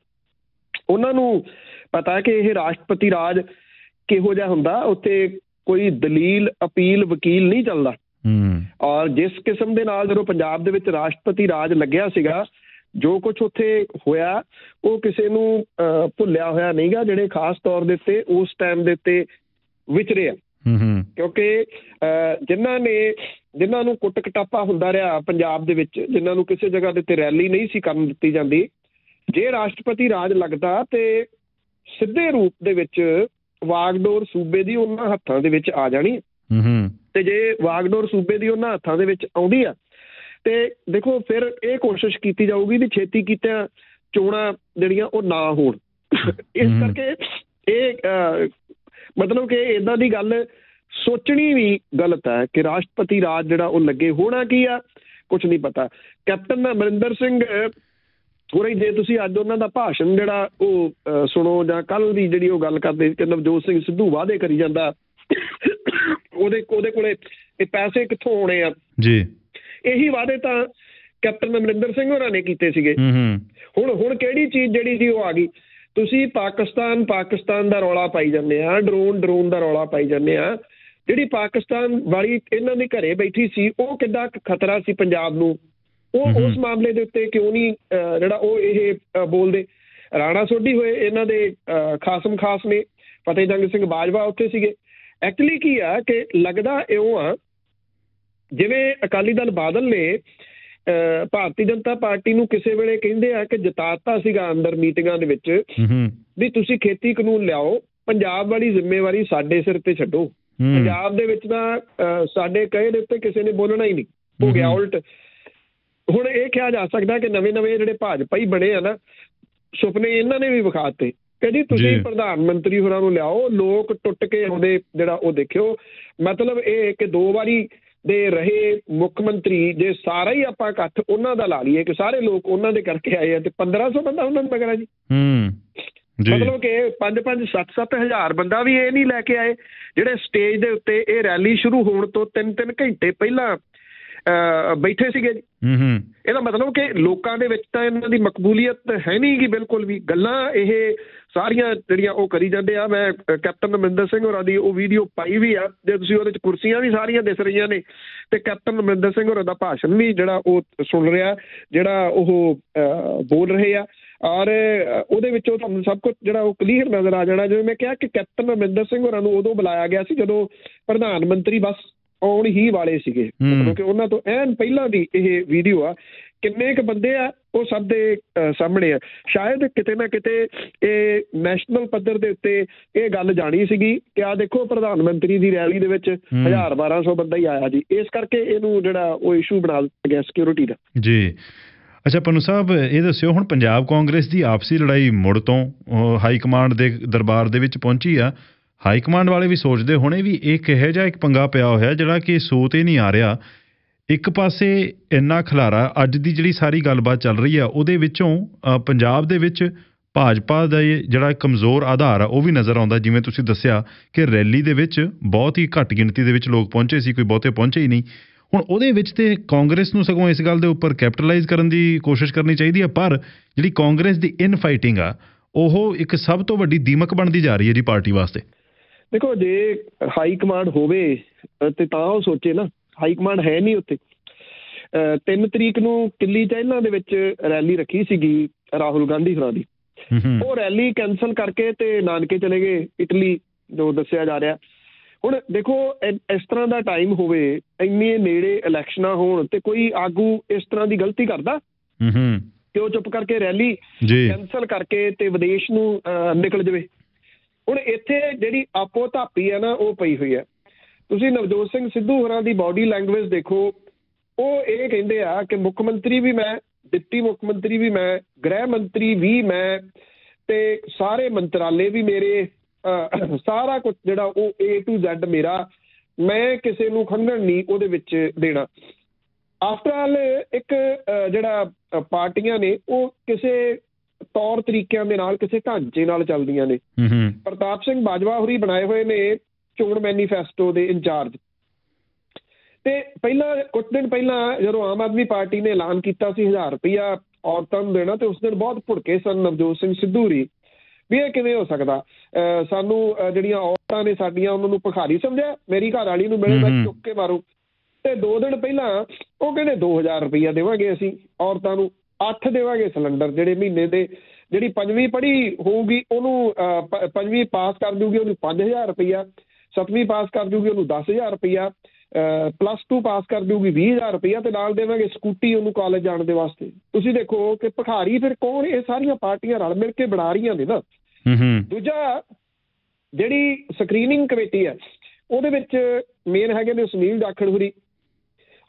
ਉਹਨਾਂ ਨੂੰ ਪਤਾ ਕਿ ਇਹ ਰਾਸ਼ਟਰਪਤੀ ਰਾਜ ਕਿਹੋ ਜਿਹਾ ਹੁੰਦਾ ਉੱਤੇ ਕੋਈ ਦਲੀਲ ਅਪੀਲ ਵਕੀਲ ਨਹੀਂ ਚੱਲਦਾ। ਔਰ ਜਿਸ ਕਿਸਮ ਦੇ ਨਾਲ ਜਦੋਂ ਪੰਜਾਬ ਦੇ ਵਿੱਚ ਰਾਸ਼ਟਰਪਤੀ ਰਾਜ ਲੱਗਿਆ ਸੀਗਾ ਜੋ ਕੁਝ ਉੱਥੇ ਹੋਇਆ ਉਹ ਕਿਸੇ ਨੂੰ ਭੁੱਲਿਆ ਹੋਇਆ ਨਹੀਂਗਾ ਜਿਹੜੇ ਖਾਸ ਤੌਰ ਦੇ ਉੱਤੇ ਉਸ ਟਾਈਮ ਦੇ ਉੱਤੇ ਵਿਚਰੇ ਆ। ਕਿਉਂਕਿ ਜਿਨ੍ਹਾਂ ਨੇ ਜਿਨ੍ਹਾਂ ਨੂੰ ਕੁੱਟ ਕਟਾਪਾ ਹੁੰਦਾ ਰਿਹਾ ਪੰਜਾਬ ਦੇ ਵਿੱਚ ਜਿਨ੍ਹਾਂ ਨੂੰ ਕਿਸੇ ਜਗ੍ਹਾ ਦੇ ਉੱਤੇ ਰੈਲੀ ਨਹੀਂ ਸੀ ਕਰਨ ਦਿੱਤੀ ਜਾਂਦੀ ਜੇ ਰਾਸ਼ਟਰਪਤੀ ਰਾਜ ਲੱਗਦਾ ਤੇ ਸਿੱਧੇ ਰੂਪ ਦੇ ਵਿੱਚ ਵਾਗਡੋਰ ਸੂਬੇ ਦੀ ਉਹਨਾਂ ਹੱਥਾਂ ਦੇ ਵਿੱਚ ਆ ਜਾਣੀ। ਹੂੰ ਹੂੰ। ਤੇ ਜੇ ਵਾਗਡੋਰ ਸੂਬੇ ਦੀ ਉਹਨਾਂ ਹੱਥਾਂ ਦੇ ਵਿੱਚ ਆਉਂਦੀ ਆ ਤੇ ਦੇਖੋ ਫਿਰ ਇਹ ਕੋਸ਼ਿਸ਼ ਕੀਤੀ ਜਾਊਗੀ ਵੀ ਛੇਤੀ ਕੀਤਿਆਂ ਚੋਣਾਂ ਜਿਹੜੀਆਂ ਉਹ ਨਾ ਹੋਣ। ਇਸ। ਕਰਕੇ ਇਹ ਮਤਲਬ ਕਿ ਇਦਾਂ ਦੀ ਗੱਲ ਸੋਚਣੀ ਵੀ ਗਲਤ ਹੈ ਕਿ ਰਾਸ਼ਟਰਪਤੀ ਰਾਜ ਜਿਹੜਾ ਉਹ ਲੱਗੇ ਹੋਣਾ ਕੀ ਆ ਕੁਝ ਨਹੀਂ ਪਤਾ। ਕੈਪਟਨ ਅਮਰਿੰਦਰ ਸਿੰਘ ਥੋੜਾ ਜੇ ਤੁਸੀਂ ਅੱਜ ਉਹਨਾਂ ਦਾ ਭਾਸ਼ਣ ਜਿਹੜਾ ਉਹ ਸੁਣੋ ਜਾਂ ਕੱਲ ਦੀ ਜਿਹੜੀ ਉਹ ਗੱਲ ਕਰਦੇ ਕਿ ਨਵਜੋਤ ਸਿੰਘ ਸਿੱਧੂ ਵਾਅਦੇ ਕਰੀ ਜਾਂਦਾ ਉਹਦੇ ਉਹਦੇ ਕੋਲੇ ਇਹ ਪੈਸੇ ਕਿੱਥੋਂ ਆਉਣੇ ਆ? ਜੀ। ਇਹੀ ਵਾਅਦੇ ਤਾਂ ਕੈਪਟਨ ਅਮਰਿੰਦਰ ਸਿੰਘ ਹੋਰਾਂ ਨੇ ਕੀਤੇ ਸੀਗੇ। ਹੁਣ ਹੁਣ ਕਿਹੜੀ ਚੀਜ਼ ਜਿਹੜੀ ਸੀ ਉਹ ਆ ਗਈ? ਤੁਸੀਂ ਪਾਕਿਸਤਾਨ ਪਾਕਿਸਤਾਨ ਦਾ ਰੌਲਾ ਪਾਈ ਜਾਂਦੇ ਆ ਡਰੋਨ ਡਰੋਨ ਦਾ ਰੌਲਾ ਪਾਈ ਜਾਂਦੇ ਆ। ਜਿਹੜੀ ਪਾਕਿਸਤਾਨ ਵਾਲੀ ਇਹਨਾਂ ਦੇ ਘਰੇ ਬੈਠੀ ਸੀ ਉਹ ਕਿੱਡਾ ਕੁ ਖਤਰਾ ਸੀ ਪੰਜਾਬ ਨੂੰ? ਉਹ। ਉਸ ਮਾਮਲੇ ਦੇ ਉੱਤੇ ਕਿਉਂ ਨਹੀਂ ਜਿਹੜਾ ਉਹ ਇਹ ਬੋਲਦੇ? ਰਾਣਾ ਸੋਢੀ ਹੋਏ ਇਹਨਾਂ ਦੇ ਖਾਸਮ ਖਾਸ ਨੇ ਫਤਿਹ ਜੰਗ ਸਿੰਘ ਬਾਜਵਾ ਉੱਥੇ ਸੀਗੇ। ਐਕਚੁਅਲੀ ਕੀ ਆ ਕਿ ਲੱਗਦਾ ਇਉਂ ਆ ਜਿਵੇਂ ਅਕਾਲੀ ਦਲ ਬਾਦਲ ਨੇ ਭਾਰਤੀ ਜਨਤਾ ਪਾਰਟੀ ਨੂੰ ਕਿਸੇ ਵੇਲੇ ਕਹਿੰਦੇ ਆ ਕਿ ਜਿਤਾਤਾ ਸੀਗਾ ਅੰਦਰ ਮੀਟਿੰਗਾਂ ਦੇ ਵਿੱਚ ਵੀ ਤੁਸੀਂ ਖੇਤੀ ਕਾਨੂੰਨ ਲਿਆਓ ਪੰਜਾਬ ਵਾਲੀ ਜ਼ਿੰਮੇਵਾਰੀ ਸਾਡੇ ਸਿਰ ਤੇ ਛੱਡੋ। ਪੰਜਾਬ ਦੇ ਵਿੱਚ ਤਾਂ ਸਾਡੇ ਕਹੇ ਦੇ ਉੱਤੇ ਕਿਸੇ ਨੇ ਬੋਲਣਾ ਹੀ ਨਹੀਂ। ਹੋ ਗਿਆ। ਉਲਟ। ਹੁਣ ਇਹ ਕਿਹਾ ਜਾ ਸਕਦਾ ਕਿ ਨਵੇਂ ਨਵੇਂ ਜਿਹੜੇ ਭਾਜਪਾ ਹੀ ਬਣੇ ਆ ਨਾ ਸੁਪਨੇ ਇਹਨਾਂ ਨੇ ਵੀ ਵਿਖਾਤੇ ਕਿ ਜੀ ਤੁਸੀਂ। ਪ੍ਰਧਾਨ ਮੰਤਰੀ ਹੋਰਾਂ ਨੂੰ ਲਿਆਓ ਲੋਕ ਟੁੱਟ ਕੇ ਆਉਂਦੇ ਜਿਹੜਾ ਉਹ ਦੇਖਿਓ। ਮਤਲਬ ਇਹ ਕਿ ਦੋ ਵਾਰੀ ਦੇ ਰਹੇ ਮੁੱਖ ਮੰਤਰੀ ਜੇ ਸਾਰਾ ਹੀ ਆਪਾਂ ਇਕੱਠ ਉਹਨਾਂ ਦਾ ਲਾ ਲਈਏ ਕਿ ਸਾਰੇ ਲੋਕ ਉਹਨਾਂ ਦੇ ਕਰਕੇ ਆਏ ਆ ਤੇ 1500 ਬੰਦਾ ਉਹਨਾਂ ਨੂੰ ਮਗਰਾ ਜੀ। ਹੂੰ ਜੀ। ਮਤਲਬ ਕਿ 5-5 7-7 ਹਜ਼ਾਰ ਬੰਦਾ ਵੀ ਇਹ ਨਹੀਂ ਲੈ ਕੇ ਆਏ। ਜਿਹੜੇ ਸਟੇਜ ਦੇ ਉੱਤੇ ਇਹ ਰੈਲੀ ਸ਼ੁਰੂ ਹੋਣ ਤੋਂ 3-3 ਘੰਟੇ ਪਹਿਲਾਂ ਬੈਠੇ ਸੀਗੇ ਜੀ। ਹੂੰ ਹੂੰ। ਇਹਦਾ ਮਤਲਬ ਕਿ ਲੋਕਾਂ ਦੇ ਵਿੱਚ ਤਾਂ ਇਹਨਾਂ ਦੀ ਮਕਬੂਲੀਅਤ ਹੈ ਨਹੀਂ ਗੀ ਬਿਲਕੁਲ ਵੀ। ਗੱਲਾਂ ਇਹ ਸਾਰੀਆਂ ਜਿਹੜੀਆਂ ਉਹ ਕਰੀ ਜਾਂਦੇ ਆ। ਮੈਂ ਕੈਪਟਨ ਅਮਰਿੰਦਰ ਸਿੰਘ ਹੋਰਾਂ ਦੀ ਉਹ ਵੀਡੀਓ ਪਾਈ ਵੀ ਆ। ਜੇ ਤੁਸੀਂ ਉਹਦੇ ਚ ਕੁਰਸੀਆਂ ਵੀ ਸਾਰੀਆਂ ਦਿਸ ਰਹੀਆਂ ਨੇ ਤੇ ਕੈਪਟਨ ਅਮਰਿੰਦਰ ਸਿੰਘ ਹੋਰਾਂ ਦਾ ਭਾਸ਼ਣ ਵੀ ਜਿਹੜਾ ਉਹ ਸੁਣ ਰਿਹਾ ਜਿਹੜਾ ਉਹ ਬੋਲ ਰਹੇ ਆ। ਔਰ ਉਹਦੇ ਵਿੱਚੋਂ ਤੁਹਾਨੂੰ ਸਭ ਕੁਝ ਜਿਹੜਾ ਉਹ ਕਲੀਅਰ ਨਜ਼ਰ ਆ ਜਾਣਾ। ਜਿਵੇਂ ਮੈਂ ਕਿਹਾ ਕਿ ਕੈਪਟਨ ਅਮਰਿੰਦਰ ਸਿੰਘ ਹੋਰਾਂ ਨੂੰ ਉਦੋਂ ਬੁਲਾਇਆ ਗਿਆ ਸੀ ਜਦੋਂ ਪ੍ਰਧਾਨ ਮੰਤਰੀ ਬਸ ਆਉਣ ਹੀ ਵਾਲੇ ਸੀਗੇ। ਹੂੰ। ਮਤਲਬ ਕਿ ਉਹਨਾਂ ਤੋਂ ਐਨ ਪਹਿਲਾਂ ਦੀ ਇਹ ਵੀਡੀਓ ਆ ਕਿੰਨੇ ਕ ਬੰਦੇ ਆ ਉਹ ਸਭ ਦੇ ਸਾਹਮਣੇ ਆ। ਸ਼ਾਇਦ ਕਿਤੇ ਨਾ ਕਿਤੇ ਇਹ ਨੈਸ਼ਨਲ ਪੱਧਰ ਦੇ ਉੱਤੇ ਇਹ ਗੱਲ ਜਾਣੀ ਸੀਗੀ ਕਿ ਆ ਦੇਖੋ ਪ੍ਰਧਾਨ ਮੰਤਰੀ ਦੀ ਰੈਲੀ ਦੇ ਵਿੱਚ ਹੂੰ। 1000 1200 ਬੰਦਾ ਹੀ ਆਇਆ ਜੀ। ਇਸ ਕਰਕੇ ਇਹਨੂੰ ਜਿਹੜਾ ਉਹ ਇਸ਼ੂ ਬਣਾ ਦਿੱਤਾ ਗਿਆ ਸਿਕਿਉਰਿਟੀ ਦਾ। ਜੀ। ਅੱਛਾ ਪਨੂ ਸਾਹਿਬ ਇਹ ਦੱਸਿਓ ਹੁਣ ਪੰਜਾਬ ਕਾਂਗਰਸ ਦੀ ਆਪਸੀ ਲੜਾਈ ਮੁੜ ਤੋਂ ਹਾਈ ਕਮਾਂਡ ਦੇ ਦਰਬਾਰ ਦੇ ਵਿੱਚ ਪਹੁੰਚੀ ਆ। ਹਾਈ ਕਮਾਂਡ ਵਾਲੇ ਵੀ ਸੋਚਦੇ ਹੋਣੇ ਵੀ ਇਹ ਕਿਹੋ ਜਿਹਾ ਇੱਕ ਪੰਗਾ ਪਿਆ ਹੋਇਆ ਜਿਹੜਾ ਕਿ ਸੋ 'ਤੇ ਨਹੀਂ ਆ ਰਿਹਾ। ਇੱਕ ਪਾਸੇ ਇੰਨਾ ਖਲਾਰਾ ਅੱਜ ਦੀ ਜਿਹੜੀ ਸਾਰੀ ਗੱਲਬਾਤ ਚੱਲ ਰਹੀ ਆ, ਉਹਦੇ ਵਿੱਚੋਂ ਪੰਜਾਬ ਦੇ ਵਿੱਚ ਭਾਜਪਾ ਦਾ ਇਹ ਜਿਹੜਾ ਕਮਜ਼ੋਰ ਆਧਾਰ ਆ, ਉਹ ਵੀ ਨਜ਼ਰ ਆਉਂਦਾ। ਜਿਵੇਂ ਤੁਸੀਂ ਦੱਸਿਆ ਕਿ ਰੈਲੀ ਦੇ ਵਿੱਚ ਬਹੁਤ ਹੀ ਘੱਟ ਗਿਣਤੀ ਦੇ ਵਿੱਚ ਲੋਕ ਪਹੁੰਚੇ ਸੀ, ਕੋਈ ਬਹੁਤੇ ਪਹੁੰਚੇ ਹੀ ਨਹੀਂ। ਹੁਣ ਉਹਦੇ ਵਿੱਚ ਤੇ ਕਾਂਗਰਸ ਨੂੰ ਸਗੋਂ ਇਸ ਗੱਲ ਦੇ ਉੱਪਰ ਕੈਪੀਟਲਾਈਜ਼ ਕਰਨ ਦੀ ਕੋਸ਼ਿਸ਼ ਕਰਨੀ ਚਾਹੀਦੀ ਹੈ ਪਰ ਜਿਹੜੀ ਕਾਂਗਰਸ ਦੀ ਇਨ ਫਾਈਟਿੰਗ ਆ, ਉਹ ਇੱਕ ਸਭ ਤੋਂ ਵੱਡੀ ਦੀਮਕ ਬਣਦੀ ਜਾ ਰਹੀ ਹੈ ਜੀ ਪਾਰਟੀ ਵਾਸਤੇ। ਦੇਖੋ ਜੇ ਹਾਈ ਕਮਾਂਡ ਹੋਵੇ ਤੇ ਤਾਂ ਉਹ ਸੋਚੇ ਨਾ ਹਾਈ ਕਮਾਂਡ ਹੈ ਨਹੀਂ ਉੱਥੇ। 3 ਤਰੀਕ ਨੂੰ ਕਿੱਲੀ ਚਾਈਨਾ ਦੇ ਵਿੱਚ ਰੈਲੀ ਰੱਖੀ ਸੀਗੀ ਰਾਹੁਲ ਗਾਂਧੀ ਹੋਰਾਂ ਦੀ। ਉਹ ਰੈਲੀ ਕੈਨਸਲ ਕਰਕੇ ਤੇ ਨਾਨਕੇ ਚਲੇ ਗਏ ਇਟਲੀ ਜੋ ਦੱਸਿਆ ਜਾ ਰਿਹਾ। ਹੁਣ ਦੇਖੋ ਇਸ ਤਰ੍ਹਾਂ ਦਾ ਟਾਈਮ ਹੋਵੇ ਇੰਨੇ ਨੇੜੇ ਇਲੈਕਸ਼ਨਾਂ ਹੋਣ ਤੇ ਕੋਈ ਆਗੂ ਇਸ ਤਰ੍ਹਾਂ ਦੀ ਗਲਤੀ ਕਰਦਾ? ਹੂੰ ਹੂੰ। ਕਿ ਉਹ ਚੁੱਪ ਕਰਕੇ ਰੈਲੀ ਕੈਨਸਲ ਕਰਕੇ ਤੇ ਵਿਦੇਸ਼ ਨੂੰ ਨਿਕਲ ਜਵੇ? ਹੁਣ ਇੱਥੇ ਜਿਹੜੀ ਆਪੋ ਧਾਪੀ ਹੈ ਨਾ, ਉਹ ਪਈ ਹੋਈ ਹੈ। ਤੁਸੀਂ ਨਵਜੋਤ ਸਿੰਘ ਸਿੱਧੂ ਹੋਰਾਂ ਦੀ ਬਾਡੀ ਲੈਂਗੁਏਜ ਦੇਖੋ, ਉਹ ਇਹ ਕਹਿੰਦੇ ਆ ਕਿ ਮੁੱਖ ਮੰਤਰੀ ਵੀ ਮੈਂ ਡਿਪਟੀ ਮੁੱਖ ਮੰਤਰੀ ਵੀ ਮੈਂ, ਗ੍ਰਹਿ ਮੰਤਰੀ ਵੀ ਮੈਂ, ਤੇ ਸਾਰੇ ਮੰਤਰਾਲੇ ਵੀ ਮੇਰੇ ਸਾਰਾ ਕੁਝ ਜਿਹੜਾ ਉਹ A to Z ਮੇਰਾ, ਮੈਂ ਕਿਸੇ ਨੂੰ ਖੰਗਣ ਨਹੀਂ ਉਹਦੇ ਵਿੱਚ ਦੇਣਾ। ਆਫਟਰ ਆਲ ਇੱਕ ਜਿਹੜਾ ਪਾਰਟੀਆਂ ਨੇ, ਉਹ ਕਿਸੇ ਤੌਰ ਤਰੀਕਿਆਂ ਦੇ ਨਾਲ ਕਿਸੇ ਢਾਂਚੇ ਨਾਲ ਚੱਲਦੀਆਂ ਨੇ। ਪ੍ਰਤਾਪ ਸਿੰਘ ਬਾਜਵਾ ਹੋਰੀ ਬਣਾਏ ਹੋਏ ਨੇ ਚੋਣ ਮੈਨੀਫੈਸਟੋ ਦੇ ਇੰਚਾਰਜ। ਤੇ ਪਹਿਲਾਂ ਕੁਝ ਦਿਨ ਪਹਿਲਾਂ ਜਦੋਂ ਆਮ ਆਦਮੀ ਪਾਰਟੀ ਨੇ ਐਲਾਨ ਕੀਤਾ ਸੀ 1000 ਰੁਪਇਆ ਔਰਤਾਂ ਨੂੰ ਦੇਣਾ ਤੇ ਉਸ ਦਿਨ ਬਹੁਤ ਭੁੜਕੇ ਸਨ ਨਵਜੋਤ ਸਿੰਘ ਸਿੱਧੂ ਹੋਰੀ। ਵੀ ਇਹ ਕਿਵੇਂ ਹੋ ਸਕਦਾ? ਸਾਨੂੰ ਜਿਹੜੀਆਂ ਔਰਤਾਂ ਨੇ ਸਾਡੀਆਂ ਉਹਨਾਂ ਨੂੰ ਭਿਖਾਰੀ ਸਮਝਿਆ? ਮੇਰੀ ਘਰ ਵਾਲੀ ਨੂੰ ਮਿਲੇ ਮੈਂ ਹਮ ਹਮ। ਚੁੱਕ ਕੇ ਮਾਰੂ। ਤੇ 2 ਦਿਨ ਪਹਿਲਾਂ ਉਹ ਕਹਿੰਦੇ 2000 ਰੁਪਇਆ ਦੇਵਾਂਗੇ ਅਸੀਂ ਔਰਤਾਂ ਨੂੰ। 8 ਦੇਵਾਂਗੇ ਸਿਲੰਡਰ ਜਿਹੜੇ ਮਹੀਨੇ ਦੇ ਜਿਹੜੀ ਪੰਜਵੀਂ ਪੜ੍ਹੀ ਹੋਊਗੀ ਉਹਨੂੰ ਪੰਜਵੀਂ ਪਾਸ ਕਰ ਜੂਗੀ ਉਹਨੂੰ 5000 ਰੁਪਇਆ ਸੱਤਵੀਂ ਪਾਸ ਕਰ ਜੂਗੀ ਉਹਨੂੰ 10000 ਰੁਪਇਆ ਪਲੱਸ 2 ਪਾਸ ਕਰ ਜੂਗੀ 20000 ਰੁਪਇਆ ਤੇ ਨਾਲ ਦੇਵਾਂਗੇ ਸਕੂਟੀ ਉਹਨੂੰ ਕਾਲਜ ਜਾਣ ਦੇ ਵਾਸਤੇ। ਤੁਸੀਂ ਦੇਖੋ ਕਿ ਭਿਖਾਰੀ ਫਿਰ ਕੌਣ ਇਹ ਸਾਰੀਆਂ ਪਾਰਟੀਆਂ ਰਲ ਮਿਲ ਕੇ ਬਣਾ ਰਹੀਆਂ ਨੇ ਨਾ। ਹੂੰ ਹੂੰ। ਦੂਜਾ ਜਿਹੜੀ ਸਕਰੀਨਿੰਗ ਕਮੇਟੀ ਹੈ ਉਹਦੇ ਵਿੱਚ ਮੇਨ ਹੈਗੇ ਨੇ ਸੁਨੀਲ ਜਾਖੜ ਹੁਰੀ।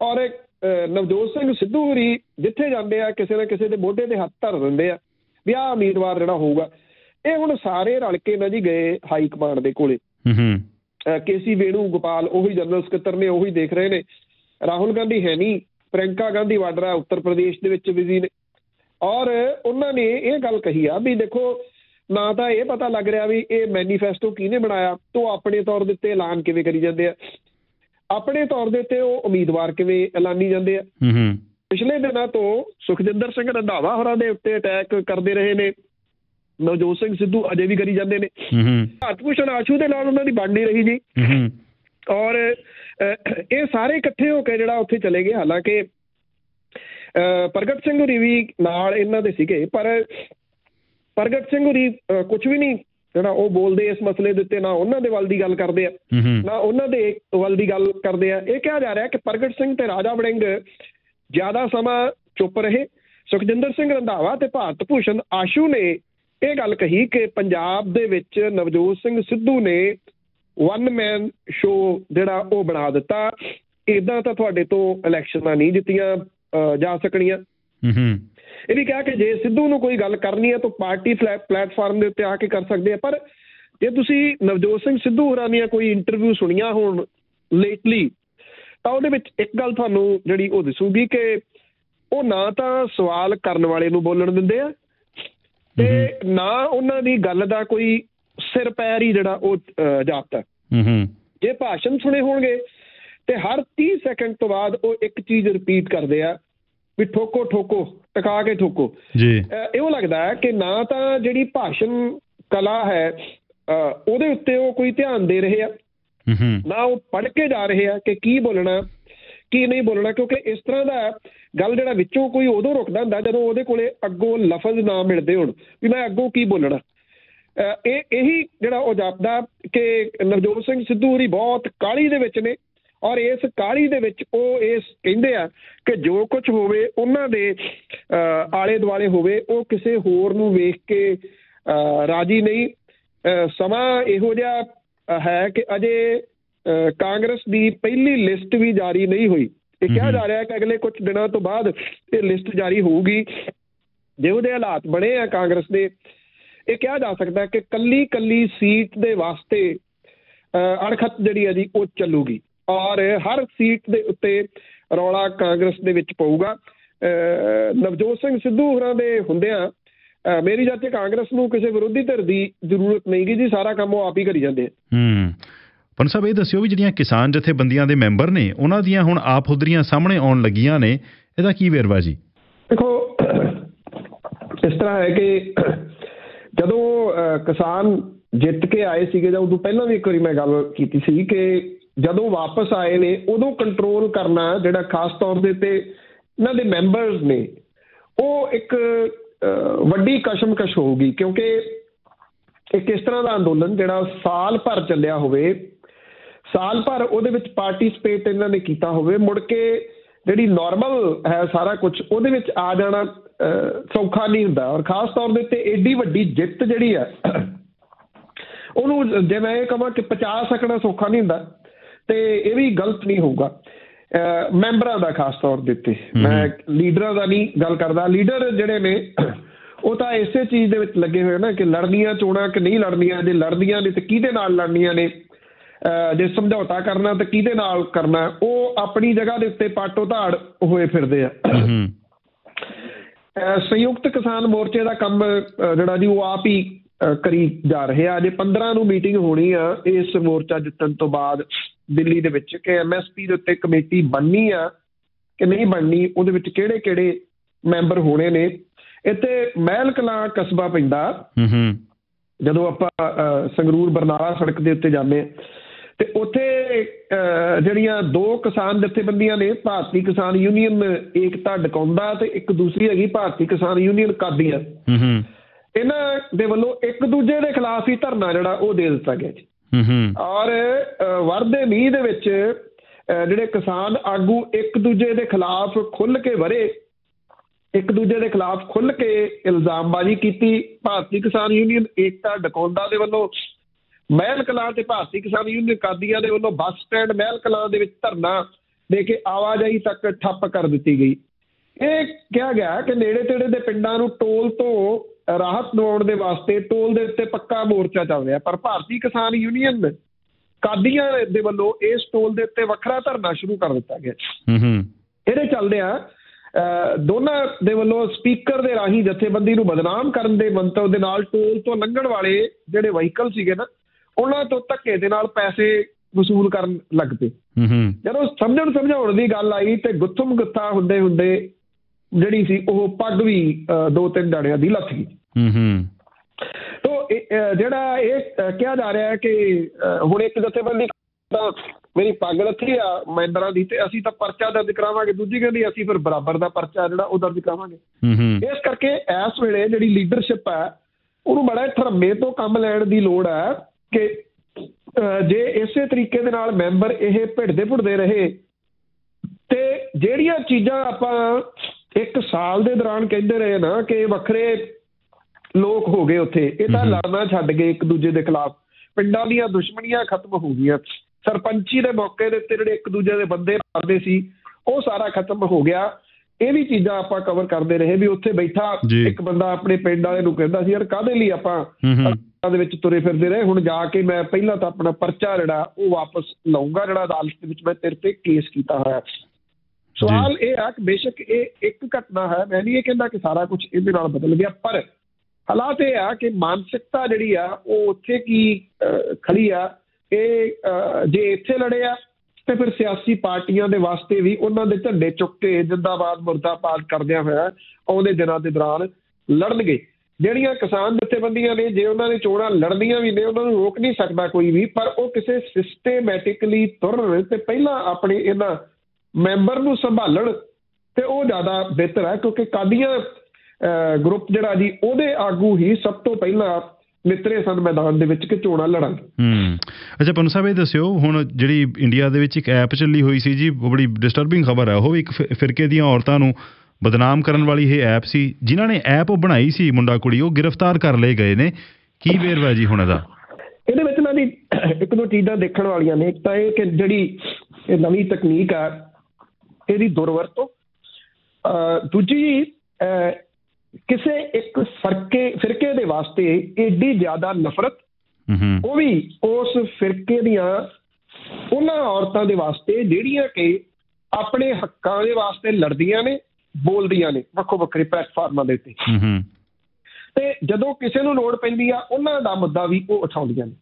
ਔਰ ਨਵਜੋਤ ਸਿੰਘ ਸਿੱਧੂ ਹੁਰੀ ਜਿੱਥੇ ਜਾਂਦੇ ਆ ਕਿਸੇ ਨਾ ਕਿਸੇ ਦੇ ਮੋਢੇ ਤੇ ਹੱਥ ਧਰ ਦਿੰਦੇ ਆ ਵੀ ਆਹ ਉਮੀਦਵਾਰ ਜਿਹੜਾ ਹੋਊਗਾ। ਇਹ ਹੁਣ ਸਾਰੇ ਰਲ ਕੇ ਨਾ ਜੀ ਗਏ ਹਾਈ ਕਮਾਂਡ ਦੇ ਕੋਲੇ। ਹੂੰ ਹੂੰ। ਕੇਸੀ ਵੇਣੂ ਗੋਪਾਲ ਉਹੀ ਜਨਰਲ ਸਕੱਤਰ ਨੇ ਉਹੀ ਦੇਖ ਰਹੇ ਨੇ। ਰਾਹੁਲ ਗਾਂਧੀ ਹੈ ਨਹੀਂ ਪ੍ਰਿੰਕਾ ਗਾਂਧੀ ਵਾਡਰਾ ਉੱਤਰ ਪ੍ਰਦੇਸ਼ ਦੇ ਵਿੱਚ ਬਿਜ਼ੀ ਨੇ। ਔਰ ਉਹਨਾਂ ਨੇ ਇਹ ਗੱਲ ਕਹੀ ਆ ਵੀ ਦੇਖੋ ਨਾ ਤਾਂ ਇਹ ਪਤਾ ਲੱਗ ਰਿਹਾ ਵੀ ਇਹ ਮੈਨੀਫੈਸਟੋ ਕਿਹਨੇ ਬਣਾਇਆ ਤੇ ਆਪਣੇ ਤੌਰ ਦੇ ਉੱਤੇ ਐਲਾਨ ਕਿਵੇਂ ਕਰੀ ਜਾਂਦੇ ਆ। ਆਪਣੇ ਤੌਰ ਦੇ ਉੱਤੇ ਉਹ ਉਮੀਦਵਾਰ ਕਿਵੇਂ ਐਲਾਨੀ ਜਾਂਦੇ ਆ। ਹੂੰ ਹੂੰ। ਪਿਛਲੇ ਦਿਨਾਂ ਤੋਂ ਸੁਖਜਿੰਦਰ ਸਿੰਘ ਰੰਧਾਵਾ ਹੋਰਾਂ ਦੇ ਉੱਤੇ ਅਟੈਕ ਕਰਦੇ ਰਹੇ ਨੇ। ਨਵਜੋਤ ਸਿੰਘ ਸਿੱਧੂ ਅਜੇ ਵੀ ਕਰੀ ਜਾਂਦੇ ਨੇ। ਹੂੰ ਹੂੰ। ਭਾਰਤ ਭੂਸ਼ਣ ਆਸ਼ੂ ਦੇ ਨਾਲ ਉਹਨਾਂ ਦੀ ਬਣ ਨਹੀਂ ਰਹੀ ਜੀ। ਹੂੰ ਹੂੰ। ਔਰ ਇਹ ਸਾਰੇ ਇਕੱਠੇ ਹੋ ਕੇ ਜਿਹੜਾ ਉੱਥੇ ਚਲੇ ਗਏ। ਹਾਲਾਂਕਿ ਪ੍ਰਗਟ ਸਿੰਘ ਹੋਰੀ ਵੀ ਨਾਲ ਇਹਨਾਂ ਦੇ ਸੀਗੇ ਪਰ ਪ੍ਰਗਟ ਸਿੰਘ ਹੋਰੀ ਕੁਝ ਵੀ ਨਹੀਂ ਜਿਹੜਾ ਉਹ ਬੋਲਦੇ ਇਸ ਮਸਲੇ ਦੇ ਉੱਤੇ ਨਾ ਉਹਨਾਂ ਦੇ ਵੱਲ ਦੀ ਗੱਲ ਕਰਦੇ ਆ ਨਾ ਉਹਨਾਂ ਦੇ ਵੱਲ ਦੀ ਗੱਲ ਕਰਦੇ ਆ। ਇਹ ਕਿਹਾ ਜਾ ਰਿਹਾ ਕਿ ਪ੍ਰਗਟ ਸਿੰਘ ਤੇ ਰਾਜਾ ਵੜਿੰਗ ਜ਼ਿਆਦਾ ਸਮਾਂ ਚੁੱਪ ਰਹੇ। ਸੁਖਜਿੰਦਰ ਸਿੰਘ ਰੰਧਾਵਾ ਤੇ ਭਾਰਤ ਭੂਸ਼ਣ ਆਸ਼ੂ ਨੇ ਇਹ ਗੱਲ ਕਹੀ ਕਿ ਪੰਜਾਬ ਦੇ ਵਿੱਚ ਨਵਜੋਤ ਸਿੰਘ ਸਿੱਧੂ ਨੇ ਵਨ ਮੈਨ ਸ਼ੋ ਜਿਹੜਾ ਉਹ ਬਣਾ ਦਿੱਤਾ। ਇਦਾਂ ਤਾਂ ਤੁਹਾਡੇ ਤੋਂ ਇਲੈਕਸ਼ਨਾਂ ਨਹੀਂ ਜਿੱਤੀਆਂ ਜਾ ਸਕਣੀਆਂ। ਹੂੰ ਹੂੰ। ਇਹ ਵੀ ਕਿਹਾ ਕਿ ਜੇ ਸਿੱਧੂ ਨੂੰ ਕੋਈ ਗੱਲ ਕਰਨੀ ਹੈ ਤਾਂ ਪਾਰਟੀ ਪਲੇਟਫਾਰਮ ਦੇ ਉੱਤੇ ਆ ਕੇ ਕਰ ਸਕਦੇ ਆ। ਪਰ ਜੇ ਤੁਸੀਂ ਨਵਜੋਤ ਸਿੰਘ ਸਿੱਧੂ ਹੋਰਾਂ ਦੀਆਂ ਕੋਈ ਇੰਟਰਵਿਊ ਸੁਣੀਆਂ ਹੋਣ ਲੇਟਲੀ ਤਾਂ ਉਹਦੇ ਵਿੱਚ ਇੱਕ ਗੱਲ ਤੁਹਾਨੂੰ ਜਿਹੜੀ ਉਹ ਦਿਸੂਗੀ ਕਿ ਉਹ ਨਾ ਤਾਂ ਸਵਾਲ ਕਰਨ ਵਾਲੇ ਨੂੰ ਬੋਲਣ ਦਿੰਦੇ ਆ ਤੇ ਨਾ ਉਹਨਾਂ ਦੀ ਗੱਲ ਦਾ ਕੋਈ ਸਿਰ ਪੈਰ ਹੀ ਜਿਹੜਾ ਉਹ ਜਾਪਦਾ ਹੂੰ। ਹੂੰ ਜੇ ਭਾਸ਼ਣ ਸੁਣੇ ਹੋਣਗੇ ਤੇ ਹਰ 30 ਸੈਕਿੰਡ ਤੋਂ ਬਾਅਦ ਉਹ ਇੱਕ ਚੀਜ਼ ਰਿਪੀਟ ਕਰਦੇ ਆ ਵੀ ਠੋਕੋ ਠੋਕੋ ਟਕਾ ਕੇ ਠੋਕੋ। ਜੀ। ਇਹੋ ਲੱਗਦਾ ਹੈ ਕਿ ਨਾ ਤਾਂ ਜਿਹੜੀ ਭਾਸ਼ਣ ਕਲਾ ਹੈ ਉਹਦੇ ਉੱਤੇ ਉਹ ਕੋਈ ਧਿਆਨ ਦੇ ਰਹੇ ਆ। ਹੂੰ ਹੂੰ। ਨਾ ਉਹ ਪੜ੍ਹ ਕੇ ਜਾ ਰਹੇ ਆ ਕਿ ਕੀ ਬੋਲਣਾ ਕੀ ਨਹੀਂ ਬੋਲਣਾ ਕਿਉਂਕਿ ਇਸ ਤਰ੍ਹਾਂ ਦਾ ਗੱਲ ਜਿਹੜਾ ਵਿੱਚੋਂ ਕੋਈ ਉਦੋਂ ਰੁਕਦਾ ਹੁੰਦਾ ਜਦੋਂ ਉਹਦੇ ਕੋਲੇ ਅੱਗੋਂ ਲਫ਼ਜ਼ ਨਾ ਮਿਲਦੇ ਹੋਣ ਵੀ ਮੈਂ ਅੱਗੋਂ ਕੀ ਬੋਲਣਾ। ਇਹ ਇਹੀ ਜਿਹੜਾ ਉਹ ਜਾਪਦਾ ਕਿ ਨਵਜੋਤ ਸਿੰਘ ਸਿੱਧੂ ਹੋਰੀ ਬਹੁਤ ਕਾਲੀ ਦੇ ਵਿੱਚ ਨੇ। ਔਰ ਇਸ ਕਾਲੀ ਦੇ ਵਿੱਚ ਉਹ ਇਸ ਕਹਿੰਦੇ ਆ ਕਿ ਜੋ ਕੁਝ ਹੋਵੇ ਉਹਨਾਂ ਦੇ ਆਲੇ ਦੁਆਲੇ ਹੋਵੇ ਉਹ ਕਿਸੇ ਹੋਰ ਨੂੰ ਵੇਖ ਕੇ ਰਾਜੀ ਨਹੀਂ। ਸਮਾਂ ਇਹੋ ਜਿਹਾ ਹੈ ਕਿ ਅਜੇ ਕਾਂਗਰਸ ਦੀ ਪਹਿਲੀ ਲਿਸਟ ਵੀ ਜਾਰੀ ਨਹੀਂ ਹੋਈ। ਇਹ ਕਿਹਾ। ਜਾ ਰਿਹਾ ਹੈ ਕਿ ਅਗਲੇ ਕੁਝ ਦਿਨਾਂ ਤੋਂ ਬਾਅਦ ਇਹ ਲਿਸਟ ਜਾਰੀ ਹੋਊਗੀ। ਜਿਹੋ ਜਿਹੇ ਹਾਲਾਤ ਬਣੇ ਆ ਕਾਂਗਰਸ ਦੇ ਇਹ ਕਿਹਾ ਜਾ ਸਕਦਾ ਹੈ ਕਿ ਕੱਲੀ ਕੱਲੀ ਸੀਟ ਦੇ ਵਾਸਤੇ ਅਹ, ਅਣਖਤ ਜਿਹੜੀ ਹੈ ਜੀ ਉਹ ਚੱਲੂਗੀ। ਔਰ ਹਰ ਸੀਟ ਦੇ ਉੱਤੇ ਰੌਲਾ ਕਾਂਗਰਸ ਦੇ ਵਿੱਚ ਪਊਗਾ। ਨਵਜੋਤ ਸਿੰਘ ਸਿੱਧੂ ਹੋਰਾਂ ਦੇ ਹੁੰਦਿਆਂ ਮੇਰੀ ਚ ਕਾਂਗਰਸ ਨੂੰ ਕਿਸੇ ਵਿਰੋਧੀ ਧਿਰ ਦੀ ਜ਼ਰੂਰਤ ਨਹੀਂ ਗੀ ਜੀ ਸਾਰਾ ਕੰਮ ਉਹ ਆਪ ਹੀ ਕਰੀ ਜਾਂਦੇ ਆ। ਹੂੰ। ਪਨ ਸਾਹਿਬ ਇਹ ਦੱਸਿਓ ਵੀ ਜਿਹੜੀਆਂ ਕਿਸਾਨ ਜਥੇਬੰਦੀਆਂ ਦੇ ਮੈਂਬਰ ਨੇ ਉਹਨਾਂ ਦੀਆਂ ਹੁਣ ਆਪ ਹੁਦਰੀਆਂ ਸਾਹਮਣੇ ਆਉਣ ਲੱਗੀਆਂ ਨੇ ਇਹਦਾ ਕੀ ਵੇਰਵਾ ਜੀ? ਦੇਖੋ ਇਸ ਤਰ੍ਹਾਂ ਹੈ ਕਿ ਜਦੋਂ ਕਿਸਾਨ ਜਿੱਤ ਕੇ ਆਏ ਸੀਗੇ ਜਾਂ ਉਦੋਂ ਪਹਿਲਾਂ ਵੀ ਇੱਕ ਵਾਰੀ ਮੈਂ ਗੱਲ ਕੀਤੀ ਸੀ ਕਿ ਜਦੋਂ ਵਾਪਸ ਆਏ ਨੇ ਉਦੋਂ ਕੰਟਰੋਲ ਕਰਨਾ ਜਿਹੜਾ ਖਾਸ ਤੌਰ ਦੇ ਤੇ ਇਹਨਾਂ ਦੇ ਮੈਂਬਰਸ ਨੇ ਉਹ ਇੱਕ ਵੱਡੀ ਕਸ਼ਮਕਸ਼ ਹੋਊਗੀ ਕਿਉਂਕਿ ਇੱਕ ਇਸ ਤਰ੍ਹਾਂ ਦਾ ਅੰਦੋਲਨ ਜਿਹੜਾ ਸਾਲ ਭਰ ਚੱਲਿਆ ਹੋਵੇ ਸਾਲ ਭਰ ਉਹਦੇ ਵਿੱਚ ਪਾਰਟਿਸਿਪੇਟ ਇਹਨਾਂ ਨੇ ਕੀਤਾ ਹੋਵੇ ਮੁੜ ਕੇ ਜਿਹੜੀ ਨਾਰਮਲ ਹੈ ਸਾਰਾ ਕੁਝ ਉਹਦੇ ਵਿੱਚ ਆ ਜਾਣਾ ਅਹ, ਸੌਖਾ ਨਹੀਂ ਹੁੰਦਾ ਔਰ ਖਾਸ ਤੌਰ ਦੇ ਉੱਤੇ ਏਡੀ ਵੱਡੀ ਜਿੱਤ ਜਿਹੜੀ ਆ ਉਹਨੂੰ ਜੇ ਮੈਂ ਇਹ ਕਹਾਂ ਕਿ 50 ਸਕਣਾ ਸੌਖਾ ਨਹੀਂ ਹੁੰਦਾ ਤੇ ਇਹ ਵੀ ਗਲਤ ਨਹੀਂ ਹੋਊਗਾ। ਮੈਂਬਰਾਂ ਦਾ ਖਾਸ ਤੌਰ ਦੇ ਉੱਤੇ। ਮੈਂ ਲੀਡਰਾਂ ਦਾ ਨਹੀਂ ਗੱਲ ਕਰਦਾ। ਲੀਡਰ ਜਿਹੜੇ ਨੇ ਉਹ ਤਾਂ ਇਸੇ ਚੀਜ਼ ਦੇ ਵਿੱਚ ਲੱਗੇ ਹੋਏ ਨਾ ਕਿ ਲੜਨੀਆਂ ਚੋਣਾਂ ਕਿ ਨਹੀਂ ਲੜਨੀਆਂ ਜੇ ਲੜਨੀਆਂ ਨੇ ਤੇ ਕਿਹਦੇ ਨਾਲ ਲੜਨੀਆਂ ਨੇ ਜੇ ਸਮਝੌਤਾ ਕਰਨਾ ਤਾਂ ਕਿਹਦੇ ਨਾਲ ਕਰਨਾ ਉਹ ਆਪਣੀ ਜਗ੍ਹਾ ਦੇ ਉੱਤੇ ਪਾਟੋ ਧਾੜ ਹੋਏ ਫਿਰਦੇ ਆ। ਸੰਯੁਕਤ ਕਿਸਾਨ ਮੋਰਚੇ ਦਾ ਕੰਮ ਜਿਹੜਾ ਜੀ ਉਹ ਆਪ ਹੀ ਕਰੀ ਜਾ ਰਹੇ ਆ। ਅਜੇ 15 ਨੂੰ ਮੀਟਿੰਗ ਹੋਣੀ ਆ ਇਸ ਮੋਰਚਾ ਜਿੱਤਣ ਤੋਂ ਬਾਅਦ। ਦਿੱਲੀ ਦੇ ਵਿੱਚ ਕਿ ਐਮਐਸਪੀ ਦੇ ਉੱਤੇ ਕਮੇਟੀ ਬਣਨੀ ਆ ਕਿ ਨਹੀਂ ਬਣਨੀ ਉਹਦੇ ਵਿੱਚ ਕਿਹੜੇ ਕਿਹੜੇ ਮੈਂਬਰ ਹੋਣੇ ਨੇ। ਇੱਥੇ ਮਹਿਲ ਕਲਾਂ ਕਸਬਾ ਪੈਂਦਾ। ਹੂੰ ਹੂੰ ਜਦੋਂ ਆਪਾਂ ਸੰਗਰੂਰ ਬਰਨਾਲਾ ਸੜਕ ਦੇ ਉੱਤੇ ਜਾਂਦੇ ਤੇ ਉੱਥੇ ਜਿਹੜੀਆਂ ਦੋ ਕਿਸਾਨ ਜਥੇਬੰਦੀਆਂ ਨੇ ਭਾਰਤੀ ਕਿਸਾਨ ਯੂਨੀਅਨ ਏਕਤਾ ਡਕਾਉਂਦਾ ਤੇ ਇੱਕ ਦੂਸਰੀ ਹੈਗੀ ਭਾਰਤੀ ਕਿਸਾਨ ਯੂਨੀਅਨ ਕਾਦੀਆਂ ਹੂੰ ਹੂੰ ਇਹਨਾਂ ਦੇ ਵੱਲੋਂ ਇੱਕ ਦੂਜੇ ਦੇ ਖਿਲਾਫ ਹੀ ਧਰਨਾ ਜਿਹੜਾ ਉਹ ਦੇ ਦਿੱਤਾ ਗਿਆ ਜੀ। ਹੂੰ ਹੂੰ ਔਰ ਵਰਦੇ ਮੀਂਹ ਦੇ ਵਿੱਚ ਜਿਹੜੇ ਕਿਸਾਨ ਆਗੂ ਇੱਕ ਦੂਜੇ ਦੇ ਖਿਲਾਫ ਖੁੱਲ ਕੇ ਵਰੇ, ਇੱਕ ਦੂਜੇ ਦੇ ਖਿਲਾਫ ਖੁੱਲ ਕੇ ਇਲਜ਼ਾਮਬਾਜ਼ੀ ਕੀਤੀ, ਭਾਰਤੀ ਕਿਸਾਨ ਯੂਨੀਅਨ ਏਕਤਾ ਡਕੌਂਦਾ ਦੇ ਵੱਲੋਂ, ਮਹਿਲ ਕਲਾਂ ਤੇ ਭਾਰਤੀ ਕਿਸਾਨ ਯੂਨੀਅਨ ਕਾਦੀਆਂ ਦੇ ਵੱਲੋਂ ਬੱਸ ਸਟੈਂਡ ਮਹਿਲ ਕਲਾਂ ਦੇ ਵਿੱਚ ਧਰਨਾ ਦੇ ਕੇ ਆਵਾਜਾਈ ਤੱਕ ਠੱਪ ਕਰ ਦਿੱਤੀ ਗਈ। ਇਹ ਕਿਹਾ ਗਿਆ ਕਿ ਨੇੜੇ ਤੇੜੇ ਦੇ ਪਿੰਡਾਂ ਨੂੰ ਟੋਲ ਤੋਂ ਰਾਹਤ ਦਿਵਾਉਣ ਦੇ ਵਾਸਤੇ ਟੋਲ ਦੇ ਉੱਤੇ ਪੱਕਾ ਮੋਰਚਾ ਚੱਲ ਰਿਹਾ। ਪਰ ਭਾਰਤੀ ਕਿਸਾਨ ਯੂਨੀਅਨ ਕਾਦੀਆਂ ਦੇ ਵੱਲੋਂ ਇਸ ਟੋਲ ਦੇ ਉੱਤੇ ਵੱਖਰਾ ਧਰਨਾ ਸ਼ੁਰੂ ਕਰ ਦਿੱਤਾ ਗਿਆ। ਹੂੰ ਹੂੰ ਇਹਦੇ ਚੱਲਦਿਆਂ ਅਹ, ਦੋਨਾਂ ਦੇ ਵੱਲੋਂ ਸਪੀਕਰ ਦੇ ਰਾਹੀਂ ਜਥੇਬੰਦੀ ਨੂੰ ਬਦਨਾਮ ਕਰਨ ਦੇ ਮੰਤਵ ਦੇ ਨਾਲ ਟੋਲ ਤੋਂ ਲੰਘਣ ਵਾਲੇ ਜਿਹੜੇ ਵਹੀਕਲ ਸੀਗੇ ਨਾ ਉਹਨਾਂ ਤੋਂ ਧੱਕੇ ਦੇ ਨਾਲ ਪੈਸੇ ਵਸੂਲ ਕਰਨ ਲੱਗ ਪਏ। ਹੂੰ ਹੂੰ ਜਦੋਂ ਸਮਝਣ ਸਮਝਾਉਣ ਦੀ ਗੱਲ ਆਈ ਤੇ ਗੁੱਥਮ ਗੁੱਥਾ ਹੁੰਦੇ ਹੁੰਦੇ ਜਿਹੜੀ ਸੀ ਉਹ ਪੱਗ ਵੀ ਦੋ ਤਿੰਨ ਜਣਿਆਂ ਦੀ ਲੱਥ ਗਈ। ਹੂੰ ਹੂੰ ਤੋ ਜਿਹੜਾ ਇਹ ਕਿਹਾ ਜਾ ਰਿਹਾ ਹੈ ਕਿ ਹੁਣ ਇੱਕ ਜਥੇਬੰਦੀ ਤਾਂ ਮੇਰੀ ਪੱਗ ਲੱਥੀ ਆ ਮੈਂਬਰਾਂ ਦੀ ਤੇ ਅਸੀਂ ਤਾਂ ਪਰਚਾ ਦਰਜ ਕਰਾਵਾਂਗੇ ਦੂਜੀ ਕਹਿੰਦੀ ਅਸੀਂ ਫਿਰ ਬਰਾਬਰ ਦਾ ਪਰਚਾ ਜਿਹੜਾ ਉਹ ਦਰਜ ਕਰਾਵਾਂਗੇ। ਹੂੰ ਹੂੰ ਇਸ ਕਰਕੇ ਇਸ ਵੇਲੇ ਜਿਹੜੀ ਲੀਡਰਸ਼ਿਪ ਹੈ ਉਹਨੂੰ ਬੜਾ ਠਰਮੇ ਤੋਂ ਕੰਮ ਲੈਣ ਦੀ ਲੋੜ ਹੈ ਕਿ ਜੇ ਇਸੇ ਤਰੀਕੇ ਦੇ ਨਾਲ ਮੈਂਬਰ ਇਹ ਭਿੜਦੇ ਭੁੜਦੇ ਰਹੇ ਤੇ ਜਿਹੜੀਆਂ ਚੀਜ਼ਾਂ ਆਪਾਂ ਇੱਕ ਸਾਲ ਦੇ ਦੌਰਾਨ ਕਹਿੰਦੇ ਰਹੇ ਨਾ ਕਿ ਵੱਖਰੇ ਲੋਕ ਹੋ ਗਏ ਉੱਥੇ। ਇਹ ਤਾਂ। ਲੜਨਾ ਛੱਡ ਗਏ ਇੱਕ ਦੂਜੇ ਦੇ ਖਿਲਾਫ। ਪਿੰਡਾਂ ਦੀਆਂ ਦੁਸ਼ਮਣੀਆਂ ਖਤਮ ਹੋ ਗਈਆਂ। ਸਰਪੰਚੀ ਦੇ ਮੌਕੇ ਦੇ ਉੱਤੇ ਜਿਹੜੇ ਇੱਕ ਦੂਜੇ ਦੇ ਬੰਦੇ ਮਾਰਦੇ ਸੀ ਉਹ ਸਾਰਾ ਖਤਮ ਹੋ ਗਿਆ। ਇਹ ਵੀ ਚੀਜ਼ਾਂ ਆਪਾਂ ਕਵਰ ਕਰਦੇ ਰਹੇ ਵੀ ਉੱਥੇ ਬੈਠਾ। ਇੱਕ ਬੰਦਾ ਆਪਣੇ ਪਿੰਡ ਵਾਲੇ ਨੂੰ ਕਹਿੰਦਾ ਸੀ ਯਾਰ ਕਾਹਦੇ ਲਈ ਆਪਾਂ ਦੇ ਵਿੱਚ ਤੁਰੇ ਫਿਰਦੇ ਰਹੇ? ਹੁਣ ਜਾ ਕੇ ਮੈਂ ਪਹਿਲਾਂ ਤਾਂ ਆਪਣਾ ਪਰਚਾ ਜਿਹੜਾ ਉਹ ਵਾਪਸ ਲਵਾਂਗਾ ਜਿਹੜਾ ਅਦਾਲਤ ਦੇ ਵਿੱਚ ਮੈਂ ਤੇਰੇ ਤੇ ਕੇਸ ਕੀਤਾ ਹੋਇਆ। ਸਵਾਲ ਇਹ ਆ ਕਿ ਬੇਸ਼ੱਕ ਇਹ ਇੱਕ ਘਟਨਾ ਹੈ। ਮੈਂ ਨਹੀਂ ਇਹ ਕਹਿੰਦਾ ਕਿ ਸਾਰਾ ਕੁਝ ਇਹਦੇ ਨਾਲ ਬਦਲ ਗਿਆ ਪਰ ਹਾਲਾਤ ਇਹ ਆ ਕਿ ਮਾਨਸਿਕਤਾ ਜਿਹੜੀ ਆ, ਉਹ ਉੱਥੇ ਕੀ ਖੜੀ ਆ, ਇਹ ਜੇ ਇੱਥੇ ਲੜੇ ਆ, ਤੇ ਫਿਰ ਸਿਆਸੀ ਪਾਰਟੀਆਂ ਦੇ ਵਾਸਤੇ ਵੀ ਉਹਨਾਂ ਦੇ ਝੰਡੇ ਚੁੱਕ ਕੇ ਜਿੰਦਾਬਾਦ ਮੁਰਦਾਬਾਦ ਕਰਦਿਆਂ ਹੋਇਆ ਆਉਂਦੇ ਦਿਨਾਂ ਦੇ ਦੌਰਾਨ ਲੜਨਗੇ। ਜਿਹੜੀਆਂ ਕਿਸਾਨ ਜਥੇਬੰਦੀਆਂ ਨੇ, ਜੇ ਉਹਨਾਂ ਨੇ ਚੋਣਾਂ ਲੜਨੀਆਂ ਵੀ ਨੇ, ਉਹਨਾਂ ਨੂੰ ਰੋਕ ਨਹੀਂ ਸਕਦਾ ਕੋਈ ਵੀ, ਪਰ ਉਹ ਕਿਸੇ ਸਿਸਟਮੈਟਿਕਲੀ ਤੁਰਨ ਤੇ ਪਹਿਲਾਂ ਆਪਣੇ ਇਹਨਾਂ ਮੈਂਬਰ ਨੂੰ ਸੰਭਾਲਣ ਤੇ ਉਹ ਜ਼ਿਆਦਾ ਬਿਹਤਰ ਹੈ ਕਿਉਂਕਿ ਕਾਦੀਆਂ ਗਰੁੱਪ ਜਿਹੜਾ ਜੀ ਉਹਦੇ ਆਗੂ ਹੀ ਸਭ ਤੋਂ ਪਹਿਲਾਂ ਨਿਤਰੇ ਸਨ ਮੈਦਾਨ ਦੇ ਵਿੱਚ ਕਿ ਚੋਣਾਂ ਲੜਾਂਗੇ। ਹੂੰ। ਅੱਛਾ ਪਨੂ ਸਾਹਿਬ ਇਹ ਦੱਸਿਓ ਹੁਣ ਜਿਹੜੀ ਇੰਡੀਆ ਦੇ ਵਿੱਚ ਇੱਕ ਐਪ ਚੱਲੀ ਹੋਈ ਸੀ ਜੀ ਉਹ ਬੜੀ ਡਿਸਟਰਬਿੰਗ ਖਬਰ ਹੈ ਉਹ ਵੀ ਇੱਕ ਫਿਰਕੇ ਦੀਆਂ ਔਰਤਾਂ ਨੂੰ ਬਦਨਾਮ ਕਰਨ ਵਾਲੀ ਇਹ ਐਪ ਸੀ ਜਿਨ੍ਹਾਂ ਨੇ ਐਪ ਬਣਾਈ ਸੀ ਮੁੰਡਾ ਕੁੜੀ ਉਹ ਗ੍ਰਿਫਤਾਰ ਕਰ ਲਏ ਗਏ ਨੇ। ਕੀ ਵੇਰਵਾ ਜੀ ਹੁਣ ਇਹਦਾ? ਇਹਦੇ ਵਿੱਚ ਨਾ ਜੀ ਇੱਕ ਦੋ ਚੀਜ਼ਾਂ ਦੇਖਣ ਵਾਲੀਆਂ ਨੇ। ਇੱਕ ਤਾਂ ਇਹ ਕਿ ਜਿਹੜੀ ਇਹ ਨਵੀਂ ਤਕਨੀਕ ਆ ਇਹਦੀ ਦੁਰਵਰਤੋਂ। ਦੂਜੀ ਕਿਸੇ ਇੱਕ ਫਰਕੇ ਫਿਰਕੇ ਦੇ ਵਾਸਤੇ ਏਡੀ ਜ਼ਿਆਦਾ ਨਫ਼ਰਤ ਉਹ ਵੀ ਉਸ ਫਿਰਕੇ ਦੀਆਂ ਉਹਨਾਂ ਔਰਤਾਂ ਦੇ ਵਾਸਤੇ ਜਿਹੜੀਆਂ ਕਿ ਆਪਣੇ ਹੱਕਾਂ ਦੇ ਵਾਸਤੇ ਲੜਦੀਆਂ ਨੇ ਬੋਲਦੀਆਂ ਨੇ ਵੱਖੋ ਵੱਖਰੇ ਪਲੇਟਫਾਰਮਾਂ ਦੇ ਉੱਤੇ। ਤੇ ਜਦੋਂ ਕਿਸੇ ਨੂੰ ਲੋੜ ਪੈਂਦੀ ਆ ਉਹਨਾਂ ਦਾ ਮੁੱਦਾ ਵੀ ਉਹ ਉਠਾਉਂਦੀਆਂ ਨੇ।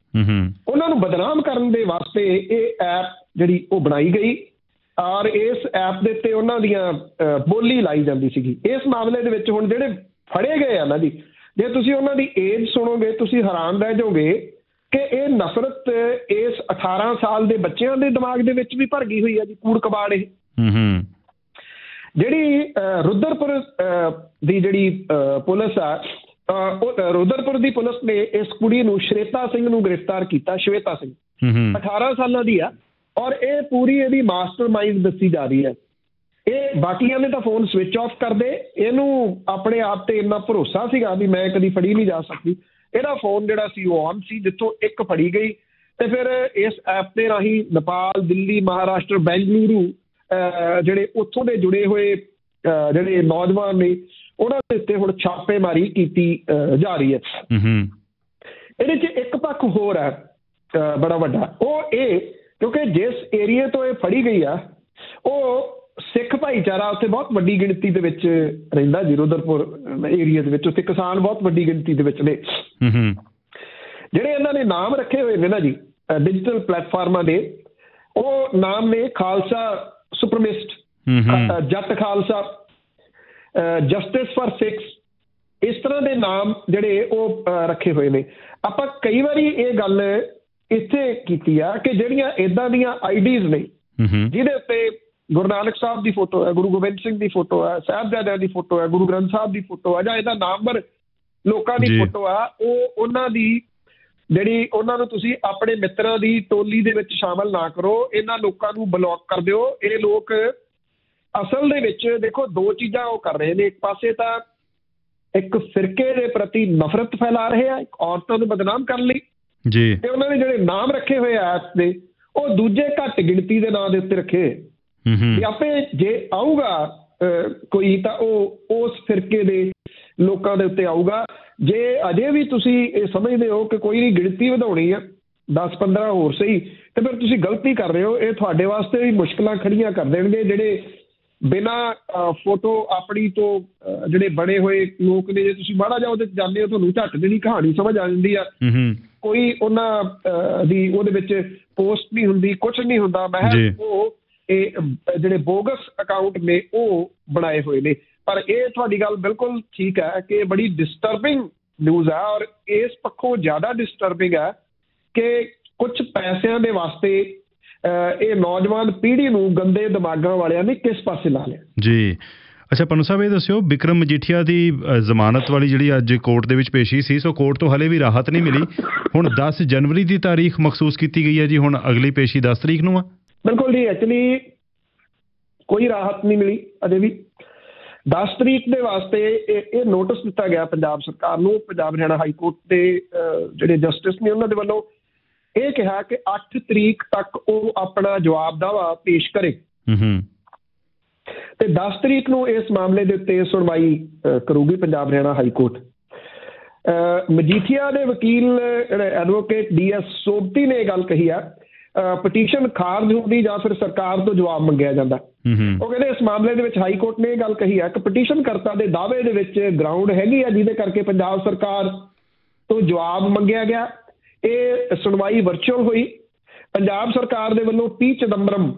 ਉਹਨਾਂ ਨੂੰ ਬਦਨਾਮ ਕਰਨ ਦੇ ਵਾਸਤੇ ਇਹ ਐਪ ਜਿਹੜੀ ਉਹ ਬਣਾਈ ਗਈ। ਔਰ ਇਸ ਐਪ ਦੇ ਉੱਤੇ ਉਹਨਾਂ ਦੀਆਂ ਬੋਲੀ ਲਾਈ ਜਾਂਦੀ ਸੀਗੀ। ਇਸ ਮਾਮਲੇ ਦੇ ਵਿੱਚ ਹੁਣ ਜਿਹੜੇ ਫੜੇ ਗਏ ਆ ਨਾ ਜੀ ਜੇ ਤੁਸੀਂ ਉਹਨਾਂ ਦੀ ਏਜ ਸੁਣੋਗੇ ਤੁਸੀਂ ਹੈਰਾਨ ਰਹਿ ਜਾਓਗੇ ਕਿ ਇਹ ਨਫ਼ਰਤ ਇਸ 18 ਸਾਲ ਦੇ ਬੱਚਿਆਂ ਦੇ ਦਿਮਾਗ ਦੇ ਵਿੱਚ ਵੀ ਭਰ ਗਈ ਹੋਈ ਆ ਜੀ ਕੂੜ ਕਬਾੜ ਇਹ। ਹੂੰ ਹੂੰ। ਜਿਹੜੀ ਰੁਦਰਪੁਰ ਦੀ ਜਿਹੜੀ ਪੁਲਿਸ ਆ ਰੁਦਰਪੁਰ ਦੀ ਪੁਲਿਸ ਨੇ ਇਸ ਕੁੜੀ ਨੂੰ ਸ਼੍ਵੇਤਾ ਸਿੰਘ ਨੂੰ ਗ੍ਰਿਫਤਾਰ ਕੀਤਾ ਸ਼ਵੇਤਾ ਸਿੰਘ। ਹੂੰ ਹੂੰ। 18 ਸਾਲਾਂ ਦੀ ਆ। ਔਰ ਇਹ ਪੂਰੀ ਇਹਦੀ ਮਾਸਟਰਮਾਈਂਡ ਦੱਸੀ ਜਾ ਰਹੀ ਹੈ। ਇਹ ਬਾਕੀਆਂ ਨੇ ਤਾਂ ਫੋਨ ਸਵਿਚ ਆਫ ਕਰ ਦੇ। ਇਹਨੂੰ ਆਪਣੇ ਆਪ ਤੇ ਇੰਨਾ ਭਰੋਸਾ ਸੀਗਾ ਵੀ ਮੈਂ ਕਦੀ ਫੜੀ ਨਹੀਂ ਜਾ ਸਕਦੀ। ਇਹਦਾ ਫੋਨ ਜਿਹੜਾ ਸੀ ਉਹ ਔਨ ਸੀ ਜਿੱਥੋਂ ਇੱਕ ਫੜੀ ਗਈ। ਤੇ ਫਿਰ ਇਸ ਐਪ ਦੇ ਰਾਹੀਂ ਨੇਪਾਲ ਦਿੱਲੀ ਮਹਾਰਾਸ਼ਟਰ ਬੈਂਗਲੁਰੂ ਜਿਹੜੇ ਉੱਥੋਂ ਦੇ ਜੁੜੇ ਹੋਏ ਜਿਹੜੇ ਨੌਜਵਾਨ ਨੇ ਉਹਨਾਂ ਦੇ ਉੱਤੇ ਹੁਣ ਛਾਪੇਮਾਰੀ ਕੀਤੀ ਜਾ ਰਹੀ ਹੈ। ਹੂੰ ਹੂੰ। ਇਹਦੇ 'ਚ ਇੱਕ ਪੱਖ ਹੋਰ ਹੈ ਬੜਾ ਵੱਡਾ। ਉਹ ਇਹ ਕਿਉਂਕਿ ਜਿਸ ਏਰੀਏ ਤੋਂ ਇਹ ਫੜੀ ਗਈ ਆ ਉਹ ਸਿੱਖ ਭਾਈਚਾਰਾ ਉੱਥੇ ਬਹੁਤ ਵੱਡੀ ਗਿਣਤੀ ਦੇ ਵਿੱਚ ਰਹਿੰਦਾ ਜੀਰੋਦਰਪੁਰ ਏਰੀਆ ਦੇ ਵਿੱਚ। ਉੱਥੇ ਕਿਸਾਨ ਬਹੁਤ ਵੱਡੀ ਗਿਣਤੀ ਦੇ ਵਿੱਚ ਨੇ। ਹੂੰ ਹੂੰ। ਜਿਹੜੇ ਇਹਨਾਂ ਨੇ ਨਾਮ ਰੱਖੇ ਹੋਏ ਨੇ ਨਾ ਜੀ ਡਿਜੀਟਲ ਪਲੇਟਫਾਰਮਾਂ ਦੇ ਉਹ ਨਾਮ ਨੇ ਖਾਲਸਾ ਸੁਪਰਮਿਸਟ ਜੱਟ ਖਾਲਸਾ ਜਸਟਿਸ ਫਾਰ ਸਿਕਸ ਇਸ ਤਰ੍ਹਾਂ ਦੇ ਨਾਮ ਜਿਹੜੇ ਉਹ ਰੱਖੇ ਹੋਏ ਨੇ। ਆਪਾਂ ਕਈ ਵਾਰੀ ਇਹ ਗੱਲ ਇੱਥੇ ਕੀਤੀ ਆ ਕਿ ਜਿਹੜੀਆਂ ਇਦਾਂ ਦੀਆਂ ਆਈਡੀਜ਼ ਨੇ ਜਿਹਦੇ ਉੱਤੇ ਗੁਰੂ ਨਾਨਕ ਸਾਹਿਬ ਦੀ ਫੋਟੋ ਹੈ ਗੁਰੂ ਗੋਬਿੰਦ ਸਿੰਘ ਦੀ ਫੋਟੋ ਹੈ ਸਾਹਿਬਜ਼ਾਦਿਆਂ ਦੀ ਫੋਟੋ ਹੈ ਗੁਰੂ ਗ੍ਰੰਥ ਸਾਹਿਬ ਦੀ ਫੋਟੋ ਹੈ ਜਾਂ ਇਹਦਾ ਨਾਮਵਰ ਲੋਕਾਂ ਦੀ। ਫੋਟੋ ਆ ਉਹ ਉਹਨਾਂ ਦੀ ਜਿਹੜੀ ਉਹਨਾਂ ਨੂੰ ਤੁਸੀਂ ਆਪਣੇ ਮਿੱਤਰਾਂ ਦੀ ਟੋਲੀ ਦੇ ਵਿੱਚ ਸ਼ਾਮਲ ਨਾ ਕਰੋ ਇਹਨਾਂ ਲੋਕਾਂ ਨੂੰ ਬਲੌਕ ਕਰ ਦਿਓ। ਇਹ ਲੋਕ ਅਸਲ ਦੇ ਵਿੱਚ ਦੇਖੋ ਦੋ ਚੀਜ਼ਾਂ ਉਹ ਕਰ ਰਹੇ ਨੇ। ਇੱਕ ਪਾਸੇ ਤਾਂ ਇੱਕ ਫਿਰਕੇ ਦੇ ਪ੍ਰਤੀ ਨਫ਼ਰਤ ਫੈਲਾ ਰਹੇ ਆ ਇੱਕ ਔਰਤਾਂ ਨੂੰ ਬਦਨਾਮ ਕਰਨ ਲਈ। ਜੀ। ਤੇ ਉਹਨਾਂ ਨੇ ਜਿਹੜੇ ਨਾਮ ਰੱਖੇ ਹੋਏ ਆ ਐਪ ਦੇ ਉਹ ਦੂਜੇ ਘੱਟ ਗਿਣਤੀ ਦੇ ਨਾਂ ਦੇ ਉੱਤੇ ਰੱਖੇ ਹੋਏ। ਹੂੰ ਹੂੰ। ਵੀ ਆਪੇ ਜੇ ਆਊਗਾ ਕੋਈ ਤਾਂ ਉਹ ਉਸ ਫਿਰਕੇ ਦੇ ਲੋਕਾਂ ਦੇ ਉੱਤੇ ਆਊਗਾ। ਜੇ ਅਜੇ ਵੀ ਤੁਸੀਂ ਇਹ ਸਮਝਦੇ ਹੋ ਕਿ ਕੋਈ ਨਹੀਂ ਗਿਣਤੀ ਵਧਾਉਣੀ ਆ 10 15 ਹੋਰ ਸਹੀ ਤੇ ਫਿਰ ਤੁਸੀਂ ਗਲਤੀ ਕਰ ਰਹੇ ਹੋ। ਇਹ ਤੁਹਾਡੇ ਵਾਸਤੇ ਵੀ ਮੁਸ਼ਕਲਾਂ ਖੜੀਆਂ ਕਰ ਦੇਣਗੇ ਜਿਹੜੇ ਬਿਨਾ ਫੋਟੋ ਆਪਣੀ ਤੋਂ ਜਿਹੜੇ ਬਣੇ ਹੋਏ ਲੋਕ ਨੇ ਜੇ ਤੁਸੀਂ ਮਾੜਾ ਉਹਦੇ 'ਚ ਜਾਂਦੇ ਹੋ ਤੁਹਾਨੂੰ ਝੱਟ ਜਿਹੜੀ ਕਹਾਣੀ ਸਮਝ ਆ ਜਾਂਦੀ ਆ। ਹੂੰ ਹੂੰ। ਕੋਈ ਉਹਨਾਂ ਦੀ ਉਹਦੇ ਵਿੱਚ ਪੋਸਟ ਨਹੀਂ ਹੁੰਦੀ ਕੁਝ ਨਹੀਂ ਹੁੰਦਾ। ਮੈਂ ਉਹ ਇਹ ਜਿਹੜੇ ਬੋਗਸ ਅਕਾਊਂਟ ਨੇ ਉਹ ਬਣਾਏ ਹੋਏ ਨੇ। ਪਰ ਇਹ ਤੁਹਾਡੀ ਗੱਲ ਬਿਲਕੁਲ ਠੀਕ ਹੈ ਕਿ ਬੜੀ ਡਿਸਟਰਬਿੰਗ ਨਿਊਜ਼ ਹੈ ਔਰ ਇਸ ਪੱਖੋਂ ਜ਼ਿਆਦਾ ਡਿਸਟਰਬਿੰਗ ਹੈ ਕਿ ਕੁਝ ਪੈਸਿਆਂ ਦੇ ਵਾਸਤੇ ਇਹ ਨੌਜਵਾਨ ਪੀੜ੍ਹੀ ਨੂੰ ਗੰਦੇ ਦਿਮਾਗਾਂ ਵਾਲਿਆਂ ਨੇ ਕਿਸ ਪਾਸੇ ਲਾ ਲਿਆ। ਜੀ। ਅੱਛਾ ਪਨੂ ਸਾਹਿਬ ਇਹ ਦੱਸਿਓ ਵਿਕਰਮ ਮਜੀਠੀਆ ਦੀ ਜ਼ਮਾਨਤ ਵਾਲੀ ਜਿਹੜੀ ਅੱਜ ਕੋਰਟ ਦੇ ਵਿੱਚ ਪੇਸ਼ੀ ਸੀ ਸੋ ਕੋਰਟ ਤੋਂ ਹਲੇ ਵੀ ਰਾਹਤ ਨਹੀਂ ਮਿਲੀ। ਹੁਣ 10 ਜਨਵਰੀ ਦੀ ਤਾਰੀਖ ਮਖਸੂਸ ਕੀਤੀ ਗਈ ਹੈ ਜੀ ਹੁਣ ਅਗਲੀ ਪੇਸ਼ੀ 10 ਤਰੀਕ ਨੂੰ ਆ? ਬਿਲਕੁਲ ਜੀ ਐਕਚੁਅਲੀ ਕੋਈ ਰਾਹਤ ਨਹੀਂ ਮਿਲੀ ਅਜੇ ਵੀ। 10 ਤਰੀਕ ਦੇ ਵਾਸਤੇ ਇਹ ਇਹ ਨੋਟਿਸ ਦਿੱਤਾ ਗਿਆ ਪੰਜਾਬ ਸਰਕਾਰ ਨੂੰ ਪੰਜਾਬ ਹਰਿਆਣਾ ਹਾਈ ਕੋਰਟ ਦੇ ਜਿਹੜੇ ਜਸਟਿਸ ਨੇ ਉਹਨਾਂ ਦੇ ਵੱਲੋਂ। ਇਹ ਕਿਹਾ ਕਿ 8 ਤਰੀਕ ਤੱਕ ਉਹ ਆਪਣਾ ਜਵਾਬ ਦਾਵਾ ਪੇਸ਼ ਕਰੇ। ਹੂੰ ਹੂੰ। ਤੇ 10 ਤਰੀਕ ਨੂੰ ਇਸ ਮਾਮਲੇ ਦੇ ਉੱਤੇ ਸੁਣਵਾਈ ਕਰੂਗੀ ਪੰਜਾਬ ਹਰਿਆਣਾ ਹਾਈ ਕੋਰਟ। ਮਜੀਠੀਆ ਦੇ ਵਕੀਲ ਐਡਵੋਕੇਟ ਡੀਐਸ ਸੋਬਤੀ ਨੇ ਇਹ ਗੱਲ ਕਹੀ ਆ ਪਟੀਸ਼ਨ ਖਾਰਜ ਹੁੰਦੀ ਜਾਂ ਫਿਰ ਸਰਕਾਰ ਤੋਂ ਜਵਾਬ ਮੰਗਿਆ ਜਾਂਦਾ। ਉਹ ਕਹਿੰਦੇ ਇਸ ਮਾਮਲੇ ਦੇ ਵਿੱਚ ਹਾਈ ਕੋਰਟ ਨੇ ਇਹ ਗੱਲ ਕਹੀ ਹੈ ਕਿ ਪਟੀਸ਼ਨ ਕਰਤਾ ਦੇ ਦਾਅਵੇ ਦੇ ਵਿੱਚ ਗਰਾਊਂਡ ਹੈਗੀ ਆ ਜਿਹਦੇ ਕਰਕੇ ਪੰਜਾਬ ਸਰਕਾਰ ਤੋਂ ਜਵਾਬ ਮੰਗਿਆ ਗਿਆ। ਇਹ ਸੁਣਵਾਈ ਵਰਚੁਅਲ ਹੋਈ। ਪੰਜਾਬ ਸਰਕਾਰ ਦੇ ਵੱਲੋਂ ਪੀ ਚਦੰਬਰਮ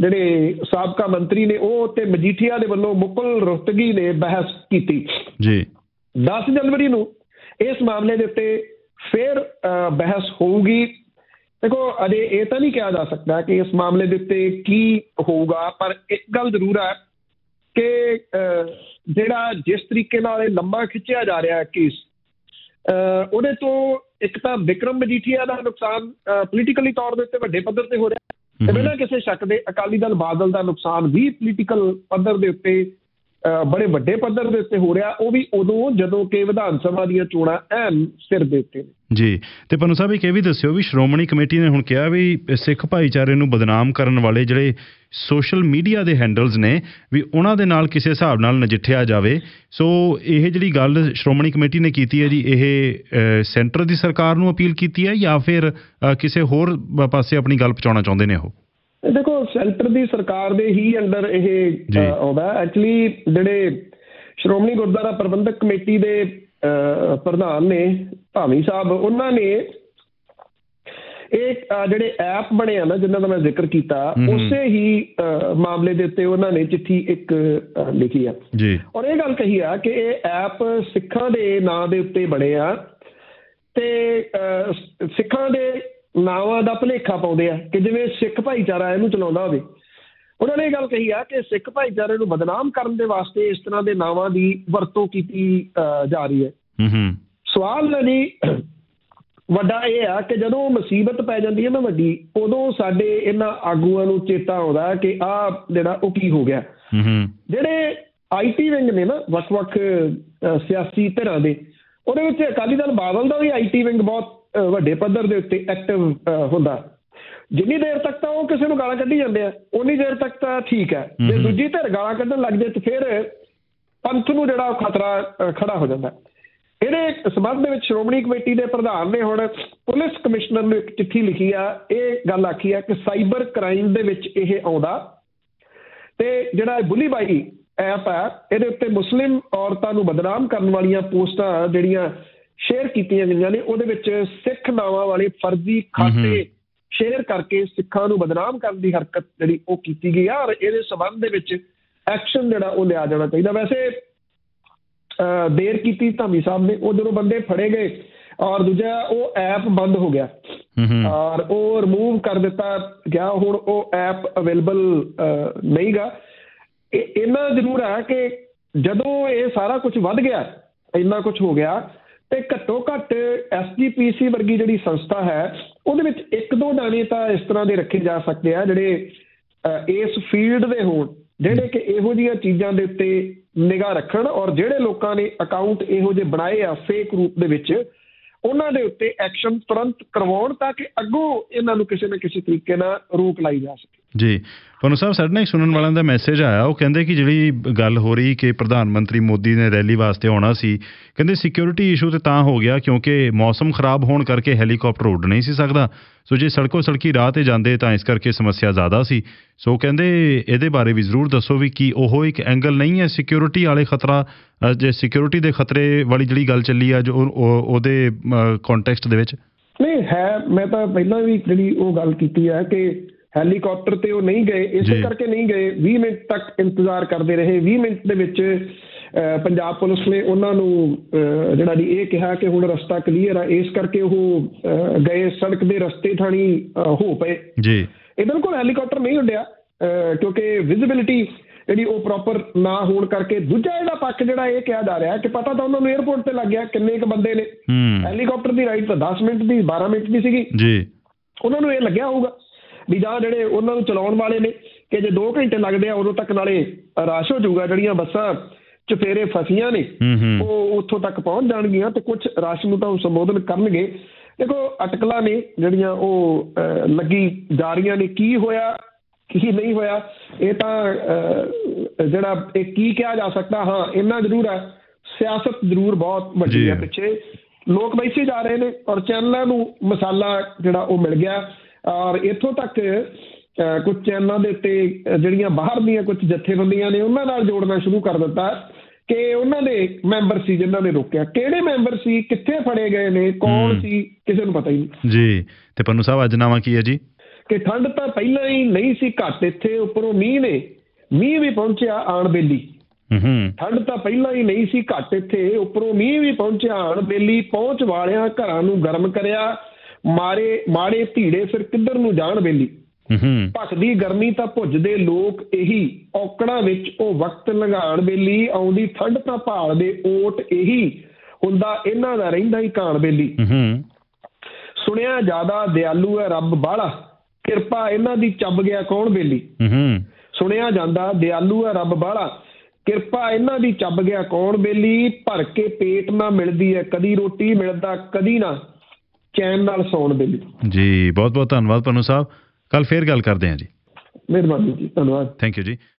ਜਿਹੜੇ ਸਾਬਕਾ ਮੰਤਰੀ ਨੇ ਉਹ ਤੇ ਮਜੀਠੀਆ ਦੇ ਵੱਲੋਂ ਮੁਕੁਲ ਰੋਹਤਗੀ ਨੇ ਬਹਿਸ ਕੀਤੀ। ਜੀ। 10 ਜਨਵਰੀ ਨੂੰ ਇਸ ਮਾਮਲੇ ਦੇ ਉੱਤੇ ਫਿਰ ਬਹਿਸ ਹੋਊਗੀ। ਦੇਖੋ ਅਜੇ ਇਹ ਤਾਂ ਨਹੀਂ ਕਿਹਾ ਜਾ ਸਕਦਾ ਕਿ ਇਸ ਮਾਮਲੇ ਦੇ ਉੱਤੇ ਕੀ ਹੋਊਗਾ ਪਰ ਇੱਕ ਗੱਲ ਜ਼ਰੂਰ ਹੈ ਕਿ ਜਿਹੜਾ ਜਿਸ ਤਰੀਕੇ ਨਾਲ ਇਹ ਲੰਬਾ ਖਿੱਚਿਆ ਜਾ ਰਿਹਾ ਹੈ ਕੇਸ ਉਹਦੇ ਤੋਂ ਇੱਕ ਤਾਂ ਵਿਕਰਮ ਮਜੀਠੀਆ ਦਾ ਨੁਕਸਾਨ ਪੋਲੀਟੀਕਲੀ ਤੌਰ ਦੇ ਉੱਤੇ ਵੱਡੇ ਪੱਧਰ ਤੇ ਹੋ ਰਿਹਾ। ਹੈ ਤੇ। ਬਿਨਾਂ ਕਿਸੇ ਸ਼ੱਕ ਦੇ ਅਕਾਲੀ ਦਲ ਬਾਦਲ ਦਾ ਨੁਕਸਾਨ ਵੀ ਪੋਲੀਟੀਕਲ ਪੱਧਰ ਦੇ ਉੱਤੇ ਬੜੇ ਵੱਡੇ ਪੱਧਰ ਦੇ ਉੱਤੇ ਹੋ ਰਿਹਾ, ਉਹ ਵੀ ਉਦੋਂ ਜਦੋਂ ਕਿ ਵਿਧਾਨ ਸਭਾ ਦੀਆਂ ਚੋਣਾਂ ਐਨ ਸਿਰ ਦੇ ਉੱਤੇ ਜੀ, ਤੇ ਪਨੂ ਸਾਹਿਬ ਇਹ ਵੀ ਦੱਸਿਓ ਵੀ ਸ਼੍ਰੋਮਣੀ ਕਮੇਟੀ ਨੇ ਹੁਣ ਕਿਹਾ ਵੀ ਸਿੱਖ ਭਾਈਚਾਰੇ ਨੂੰ ਬਦਨਾਮ ਕਰਨ ਵਾਲੇ ਜਿਹੜੇ ਸੋਸ਼ਲ ਮੀਡੀਆ ਦੇ ਹੈਂਡਲਸ ਨੇ, ਵੀ ਉਹਨਾਂ ਦੇ ਨਾਲ ਕਿਸੇ ਹਿਸਾਬ ਨਾਲ ਨਜਿੱਠਿਆ ਜਾਵੇ। ਸੋ ਇਹ ਜਿਹੜੀ ਗੱਲ ਸ਼੍ਰੋਮਣੀ ਕਮੇਟੀ ਨੇ ਕੀਤੀ ਹੈ ਜੀ, ਇਹ ਸੈਂਟਰ ਦੀ ਸਰਕਾਰ ਨੂੰ ਅਪੀਲ ਕੀਤੀ ਹੈ ਜਾਂ ਫਿਰ ਕਿਸੇ ਹੋਰ ਪਾਸੇ ਆਪਣੀ ਗੱਲ ਪਹੁੰਚਾਉਣਾ ਚਾਹੁੰਦੇ ਨੇ ਉਹ? ਦੇਖੋ ਸੈਂਟਰ ਦੀ ਸਰਕਾਰ ਦੇ ਹੀ ਅੰਡਰ ਇਹ ਆਉਂਦਾ ਐਕਚੁਅਲੀ ਜਿਹੜੇ ਸ਼੍ਰੋਮਣੀ ਗੁਰਦੁਆਰਾ ਪ੍ਰਬੰਧਕ ਕਮੇਟੀ ਦੇ ਪ੍ਰਧਾਨ ਨੇ ਭਾਵੀ ਸਾਹਿਬ ਉਹਨਾਂ ਨੇ ਇਹ ਜਿਹੜੇ ਐਪ ਬਣੇ ਆ ਨਾ ਜਿਨ੍ਹਾਂ ਦਾ ਮੈਂ ਜ਼ਿਕਰ ਕੀਤਾ। ਉਸੇ ਹੀ ਮਾਮਲੇ ਦੇ ਉੱਤੇ ਉਹਨਾਂ ਨੇ ਚਿੱਠੀ ਇੱਕ ਲਿਖੀ ਆ। ਜੀ। ਔਰ ਇਹ ਗੱਲ ਕਹੀ ਆ ਕਿ ਇਹ ਐਪ ਸਿੱਖਾਂ ਦੇ ਨਾਂ ਦੇ ਉੱਤੇ ਬਣੇ ਆ ਤੇ ਸਿੱਖਾਂ ਦੇ ਨਾਵਾਂ ਦਾ ਭਲੇਖਾ ਪਾਉਂਦੇ ਆ ਕਿ ਜਿਵੇਂ ਸਿੱਖ ਭਾਈਚਾਰਾ ਇਹਨੂੰ ਚਲਾਉਂਦਾ ਹੋਵੇ। ਉਹਨਾਂ ਨੇ ਇਹ ਗੱਲ ਕਹੀ ਆ ਕਿ ਸਿੱਖ ਭਾਈਚਾਰੇ ਨੂੰ ਬਦਨਾਮ ਕਰਨ ਦੇ ਵਾਸਤੇ ਇਸ ਤਰ੍ਹਾਂ ਦੇ ਨਾਵਾਂ ਦੀ ਵਰਤੋਂ ਕੀਤੀ ਜਾ ਰਹੀ ਹੈ। ਹੂੰ ਹੂੰ। ਸਵਾਲ ਹੈ ਜੀ ਵੱਡਾ ਇਹ ਆ ਕਿ ਜਦੋਂ ਮੁਸੀਬਤ ਪੈ ਜਾਂਦੀ ਹੈ ਨਾ ਵੱਡੀ ਉਦੋਂ ਸਾਡੇ ਇਹਨਾਂ ਆਗੂਆਂ ਨੂੰ ਚੇਤਾ ਆਉਂਦਾ ਕਿ ਆਹ ਜਿਹੜਾ ਉਹ ਕੀ ਹੋ ਗਿਆ। ਹੂੰ ਜਿਹੜੇ ਆਈਟੀ ਵਿੰਗ ਨੇ ਨਾ ਵੱਖ-ਵੱਖ ਸਿਆਸੀ ਧਿਰਾਂ ਦੇ ਉਹਦੇ ਵਿੱਚ ਅਕਾਲੀ ਦਲ ਬਾਦਲ ਦਾ ਵੀ ਆਈਟੀ ਵਿੰਗ ਬਹੁਤ ਵੱਡੇ ਪੱਧਰ ਦੇ ਉੱਤੇ ਐਕਟਿਵ ਹੁੰਦਾ। ਜਿੰਨੀ ਦੇਰ ਤੱਕ ਤਾਂ ਉਹ ਕਿਸੇ ਨੂੰ ਗਾਲਾਂ ਕੱਢੀ ਜਾਂਦੇ ਆ ਉਨੀ ਦੇਰ ਤੱਕ ਤਾਂ ਠੀਕ ਹੈ। ਜੇ। ਦੂਜੀ ਧਿਰ ਗਾਲਾਂ ਕੱਢਣ ਲੱਗ ਜਾਏ ਤੇ ਫਿਰ ਪੰਥ ਨੂੰ ਜਿਹੜਾ ਖਤਰਾ ਖੜਾ ਹੋ ਜਾਂਦਾ। ਇਹਦੇ ਸਬੰਧ ਦੇ ਵਿੱਚ ਸ਼੍ਰੋਮਣੀ ਕਮੇਟੀ ਦੇ ਪ੍ਰਧਾਨ ਨੇ ਹੁਣ ਪੁਲਿਸ ਕਮਿਸ਼ਨਰ ਨੂੰ ਇੱਕ ਚਿੱਠੀ ਲਿਖੀ ਆ ਇਹ ਗੱਲ ਆਖੀ ਆ ਕਿ ਸਾਈਬਰ ਕ੍ਰਾਈਮ ਦੇ ਵਿੱਚ ਇਹ ਆਉਂਦਾ। ਤੇ ਜਿਹੜਾ ਬੁਲੀ ਬਾਈ ਐਪ ਹੈ ਇਹਦੇ ਉੱਤੇ ਮੁਸਲਿਮ ਔਰਤਾਂ ਨੂੰ ਬਦਨਾਮ ਕਰਨ ਵਾਲੀਆਂ ਪੋਸਟਾਂ ਜਿਹੜੀਆਂ ਸ਼ੇਅਰ ਕੀਤੀਆਂ ਗਈਆਂ ਨੇ ਉਹਦੇ ਵਿੱਚ ਸਿੱਖ ਨਾਵਾਂ ਵਾਲੇ ਫਰਜ਼ੀ ਖਾਤੇ ਸ਼ੇਅਰ ਕਰਕੇ ਸਿੱਖਾਂ ਨੂੰ ਬਦਨਾਮ ਕਰਨ ਦੀ ਹਰਕਤ ਜਿਹੜੀ ਉਹ ਕੀਤੀ ਗਈ ਆ ਔਰ ਇਹਦੇ ਸਬੰਧ ਦੇ ਵਿੱਚ ਐਕਸ਼ਨ ਜਿਹੜਾ ਉਹ ਲਿਆ ਜਾਣਾ ਚਾਹੀਦਾ। ਵੈਸੇ ਦੇਰ ਕੀਤੀ ਧਾਮੀ ਸਾਹਿਬ ਨੇ ਉਹ ਜਦੋਂ ਬੰਦੇ ਫੜੇ ਗਏ ਔਰ ਦੂਜਾ ਉਹ ਐਪ ਬੰਦ ਹੋ ਗਿਆ। ਔਰ ਉਹ ਰਿਮੂਵ ਕਰ ਦਿੱਤਾ ਗਿਆ ਹੁਣ ਉਹ ਐਪ ਅਵੇਲੇਬਲ ਨਹੀਂਗਾ। ਇੰਨਾ ਜ਼ਰੂਰ ਹੈ ਕਿ ਜਦੋਂ ਇਹ ਸਾਰਾ ਕੁਝ ਵੱਧ ਗਿਆ ਇੰਨਾ ਕੁਝ ਹੋ ਗਿਆ ਤੇ ਘੱਟੋ ਘੱਟ ਐਸਜੀਪੀਸੀ ਵਰਗੀ ਜਿਹੜੀ ਸੰਸਥਾ ਹੈ, ਉਹਦੇ ਵਿੱਚ ਇੱਕ ਦੋ ਦਾਣੇ ਤਾਂ ਇਸ ਤਰ੍ਹਾਂ ਦੇ ਰੱਖੇ ਜਾ ਸਕਦੇ ਆ, ਜਿਹੜੇ ਇਸ ਫੀਲਡ ਦੇ ਹੋਣ, ਜਿਹੜੇ ਕਿ ਇਹੋ ਜਿਹੀਆਂ ਚੀਜ਼ਾਂ ਦੇ ਉੱਤੇ ਨਿਗਾਹ ਰੱਖਣ ਔਰ ਜਿਹੜੇ ਲੋਕਾਂ ਨੇ ਅਕਾਊਂਟ ਇਹੋ ਜਿਹੇ ਬਣਾਏ ਆ ਫੇਕ ਰੂਪ ਦੇ ਵਿੱਚ, ਉਹਨਾਂ ਦੇ ਉੱਤੇ ਐਕਸ਼ਨ ਤੁਰੰਤ ਕਰਵਾਉਣ ਤਾਂ ਕਿ ਅੱਗੋਂ ਇਹਨਾਂ ਨੂੰ ਕਿਸੇ ਨਾ ਕਿਸੇ ਤਰੀਕੇ ਨਾਲ ਰੋਕ ਲਾਈ ਜਾ ਸਕੇ। ਜੀ। ਤੁਹਾਨੂੰ ਸਾਹਿਬ, ਸਾਡੇ ਨਾਲ ਇੱਕ ਸੁਣਨ ਵਾਲਿਆਂ ਦਾ ਮੈਸੇਜ ਆਇਆ। ਉਹ ਕਹਿੰਦੇ ਕਿ ਜਿਹੜੀ ਗੱਲ ਹੋ ਰਹੀ ਕਿ ਪ੍ਰਧਾਨ ਮੰਤਰੀ ਮੋਦੀ ਨੇ ਰੈਲੀ ਵਾਸਤੇ ਆਉਣਾ ਸੀ, ਕਹਿੰਦੇ ਸਿਕਿਉਰਿਟੀ ਇਸ਼ੂ ਤੇ ਤਾਂ ਹੋ ਗਿਆ ਕਿਉਂਕਿ ਮੌਸਮ ਖਰਾਬ ਹੋਣ ਕਰਕੇ ਹੈਲੀਕਾਪਟਰ ਉੱਡ ਨਹੀਂ ਸੀ ਸਕਦਾ। ਸੋ ਜੇ ਸੜਕੋ ਸੜਕੀ ਰਾਹ ਤੇ ਜਾਂਦੇ ਤਾਂ ਇਸ ਕਰਕੇ ਸਮੱਸਿਆ ਜ਼ਿਆਦਾ ਸੀ। ਸੋ ਕਹਿੰਦੇ ਇਹਦੇ ਬਾਰੇ ਵੀ ਜ਼ਰੂਰ ਦੱਸੋ ਵੀ ਕੀ ਉਹ ਇੱਕ ਐਂਗਲ ਨਹੀਂ ਹੈ ਸਿਕਿਉਰਿਟੀ ਵਾਲੇ ਖਤਰਾ ਜੇ ਸਿਕਿਉਰਿਟੀ ਦੇ ਖਤਰੇ ਵਾਲੀ ਜਿਹੜੀ ਗੱਲ ਚੱਲੀ ਆ, ਜੋ ਉਹਦੇ ਕੰਟੈਕਸਟ ਦੇ ਵਿੱਚ? ਨਹੀਂ, ਹੈ, ਮੈਂ ਤਾਂ ਪਹਿਲਾਂ ਵੀ ਜਿਹੜੀ ਉਹ ਗੱਲ ਕੀਤੀ ਹੈ ਕਿ ਹੈਲੀਕਾਪਟਰ ਤੇ ਉਹ ਨਹੀਂ ਗਏ ਇਸੇ। ਕਰਕੇ ਨਹੀਂ ਗਏ। 20 ਮਿੰਟ ਤੱਕ ਇੰਤਜ਼ਾਰ ਕਰਦੇ ਰਹੇ। 20 ਮਿੰਟ ਦੇ ਵਿੱਚ ਪੰਜਾਬ ਪੁਲਿਸ ਨੇ ਉਹਨਾਂ ਨੂੰ ਜਿਹੜਾ ਜੀ ਇਹ ਕਿਹਾ ਕਿ ਹੁਣ ਰਸਤਾ ਕਲੀਅਰ ਆ ਇਸ ਕਰਕੇ ਉਹ ਗਏ ਸੜਕ ਦੇ ਰਸਤੇ ਥਾਣੀ ਹੋ ਪਏ। ਜੀ। ਇਹ ਬਿਲਕੁਲ ਹੈਲੀਕਾਪਟਰ ਨਹੀਂ ਉੱਡਿਆ ਕਿਉਂਕਿ ਵਿਜ਼ਿਬਿਲਿਟੀ ਜਿਹੜੀ ਉਹ ਪ੍ਰੋਪਰ ਨਾ ਹੋਣ ਕਰਕੇ ਦੂਜਾ ਜਿਹੜਾ ਪੱਖ ਜਿਹੜਾ ਇਹ ਕਿਹਾ ਜਾ ਰਿਹਾ ਕਿ ਪਤਾ ਤਾਂ ਉਹਨਾਂ ਨੂੰ 에ਅਰਪੋਰਟ ਤੇ ਲੱਗ ਗਿਆ ਕਿੰਨੇ ਕੁ ਬੰਦੇ ਨੇ। ਹੈਲੀਕਾਪਟਰ ਦੀ ਰਾਈਡ ਤਾਂ 10 ਮਿੰਟ ਦੀ 12 ਮਿੰਟ ਦੀ ਸੀਗੀ। ਜੀ। ਉਹਨਾਂ ਨੂੰ ਇਹ ਲੱਗਿਆ ਹੋਊਗਾ। ਵੀ ਜਾਂ ਜਿਹੜੇ ਉਹਨਾਂ ਨੂੰ ਚਲਾਉਣ ਵਾਲੇ ਨੇ ਕਿ ਜੇ 2 ਘੰਟੇ ਲੱਗਦੇ ਆ ਉਦੋਂ ਤੱਕ ਨਾਲੇ ਰਸ਼ ਹੋ ਜਾਊਗਾ ਜਿਹੜੀਆਂ ਬੱਸਾਂ ਚਫੇਰੇ ਫਸੀਆਂ ਨੇ ਉਹ ਉੱਥੋਂ ਤੱਕ ਪਹੁੰਚ ਜਾਣਗੀਆਂ ਤੇ ਕੁਝ ਰਸ਼ ਨੂੰ ਤਾਂ ਉਹ ਸੰਬੋਧਨ ਕਰਨਗੇ। ਦੇਖੋ ਅਟਕਲਾਂ ਨੇ ਜਿਹੜੀਆਂ ਉਹ ਲੱਗੀ ਜਾ ਰਹੀਆਂ ਨੇ ਕੀ ਹੋਇਆ ਕੀ ਨਹੀਂ ਹੋਇਆ ਇਹ ਤਾਂ ਜਿਹੜਾ ਇਹ ਕੀ ਕਿਹਾ ਜਾ ਸਕਦਾ ਹਾਂ ਇੰਨਾ ਜ਼ਰੂਰ ਹੈ। ਸਿਆਸਤ ਜ਼ਰੂਰ ਬਹੁਤ ਵੱਡੀ। ਹੈ ਪਿੱਛੇ। ਲੋਕ ਵੈਸੇ ਜਾ ਰਹੇ ਨੇ ਔਰ ਚੈਨਲਾਂ ਨੂੰ ਮਸਾਲਾ ਜਿਹੜਾ ਉਹ ਮਿਲ ਗਿਆ। ਔਰ ਇੱਥੋਂ ਤੱਕ ਕੁਝ ਚੈਨਲਾਂ ਦੇ ਉੱਤੇ ਜਿਹੜੀਆਂ ਬਾਹਰ ਦੀਆਂ ਕੁਝ ਜਥੇਬੰਦੀਆਂ ਨੇ ਉਹਨਾਂ ਨਾਲ ਜੋੜਨਾ ਸ਼ੁਰੂ ਕਰ ਦਿੱਤਾ ਕਿ ਉਹਨਾਂ ਦੇ ਮੈਂਬਰ ਸੀ ਜਿਨ੍ਹਾਂ ਨੇ ਰੋਕਿਆ। ਕਿਹੜੇ ਮੈਂਬਰ ਸੀ ਕਿੱਥੇ ਫੜੇ ਗਏ ਨੇ ਕੌਣ। ਸੀ ਕਿਸੇ ਨੂੰ ਪਤਾ ਹੀ ਨਹੀਂ। ਜੀ ਤੇ ਪੰਨੂ ਸਾਹਿਬ ਅੱਜ ਨਾਮਾ ਕੀ ਹੈ ਜੀ? ਕਿ ਠੰਡ ਤਾਂ ਪਹਿਲਾਂ ਹੀ ਨਹੀਂ ਸੀ ਘੱਟ ਇੱਥੇ ਉੱਪਰੋਂ ਮੀਂਹ ਨੇ ਮੀਂਹ ਵੀ ਪਹੁੰਚਿਆ ਆਣ ਬੇਲੀ ਹੂੰ ਠੰਡ ਤਾਂ ਪਹਿਲਾਂ ਹੀ ਨਹੀਂ ਸੀ ਘੱਟ ਇੱਥੇ ਉੱਪਰੋਂ ਮੀਂਹ ਵੀ ਪਹੁੰਚਿਆ ਆਣ ਬੇਲੀ ਪਹੁੰਚ ਵਾਲਿਆਂ ਘਰਾਂ ਨੂੰ ਗਰਮ ਕਰਿਆ ਮਾਰੇ ਮਾੜੇ ਧੀੜੇ ਫਿਰ ਕਿੱਧਰ ਨੂੰ ਜਾਣ ਬੇਲੀ? ਹੂੰ ਭਖਦੀ ਗਰਮੀ ਤਾਂ ਭੁੱਜਦੇ ਲੋਕ ਇਹੀ ਔਕੜਾਂ ਵਿੱਚ ਉਹ ਵਕਤ ਲੰਘਾਣ ਬੇਲੀ ਆਉਂਦੀ ਠੰਡ ਤਾਂ ਭਾਲਦੇ ਓਟ ਇਹੀ ਹੁੰਦਾ ਇਹਨਾਂ ਦਾ ਰਹਿੰਦਾ ਹੀ ਕਾਣ ਬੇਲੀ। ਹੂੰ ਹੂੰ ਸੁਣਿਆ ਜ਼ਿਆਦਾ ਦਿਆਲੂ ਹੈ ਰੱਬ ਬਾਹਲਾ ਕਿਰਪਾ ਇਹਨਾਂ ਦੀ ਚੱਬ ਗਿਆ ਕੌਣ ਬੇਲੀ? ਹੂੰ ਹੂੰ ਸੁਣਿਆ ਜਾਂਦਾ ਦਿਆਲੂ ਹੈ ਰੱਬ ਬਾਹਲਾ ਕਿਰਪਾ ਇਹਨਾਂ ਦੀ ਚੱਬ ਗਿਆ ਕੌਣ ਬੇਲੀ? ਭਰ ਕੇ ਪੇਟ ਨਾ ਮਿਲਦੀ ਹੈ ਕਦੀ ਰੋਟੀ ਮਿਲਦਾ ਕਦੀ ਨਾ। ਚੈਨ ਨਾਲ ਸੌਣ ਬੇਲੀ ਜੀ ਬਹੁਤ ਬਹੁਤ ਧੰਨਵਾਦ ਪੰਨੂ ਸਾਹਿਬ। ਕੱਲ ਫੇਰ ਗੱਲ ਕਰਦੇ ਹਾਂ ਜੀ। ਮਿਹਰਬਾਨੀ ਜੀ ਧੰਨਵਾਦ। ਥੈਂਕ ਯੂ ਜੀ।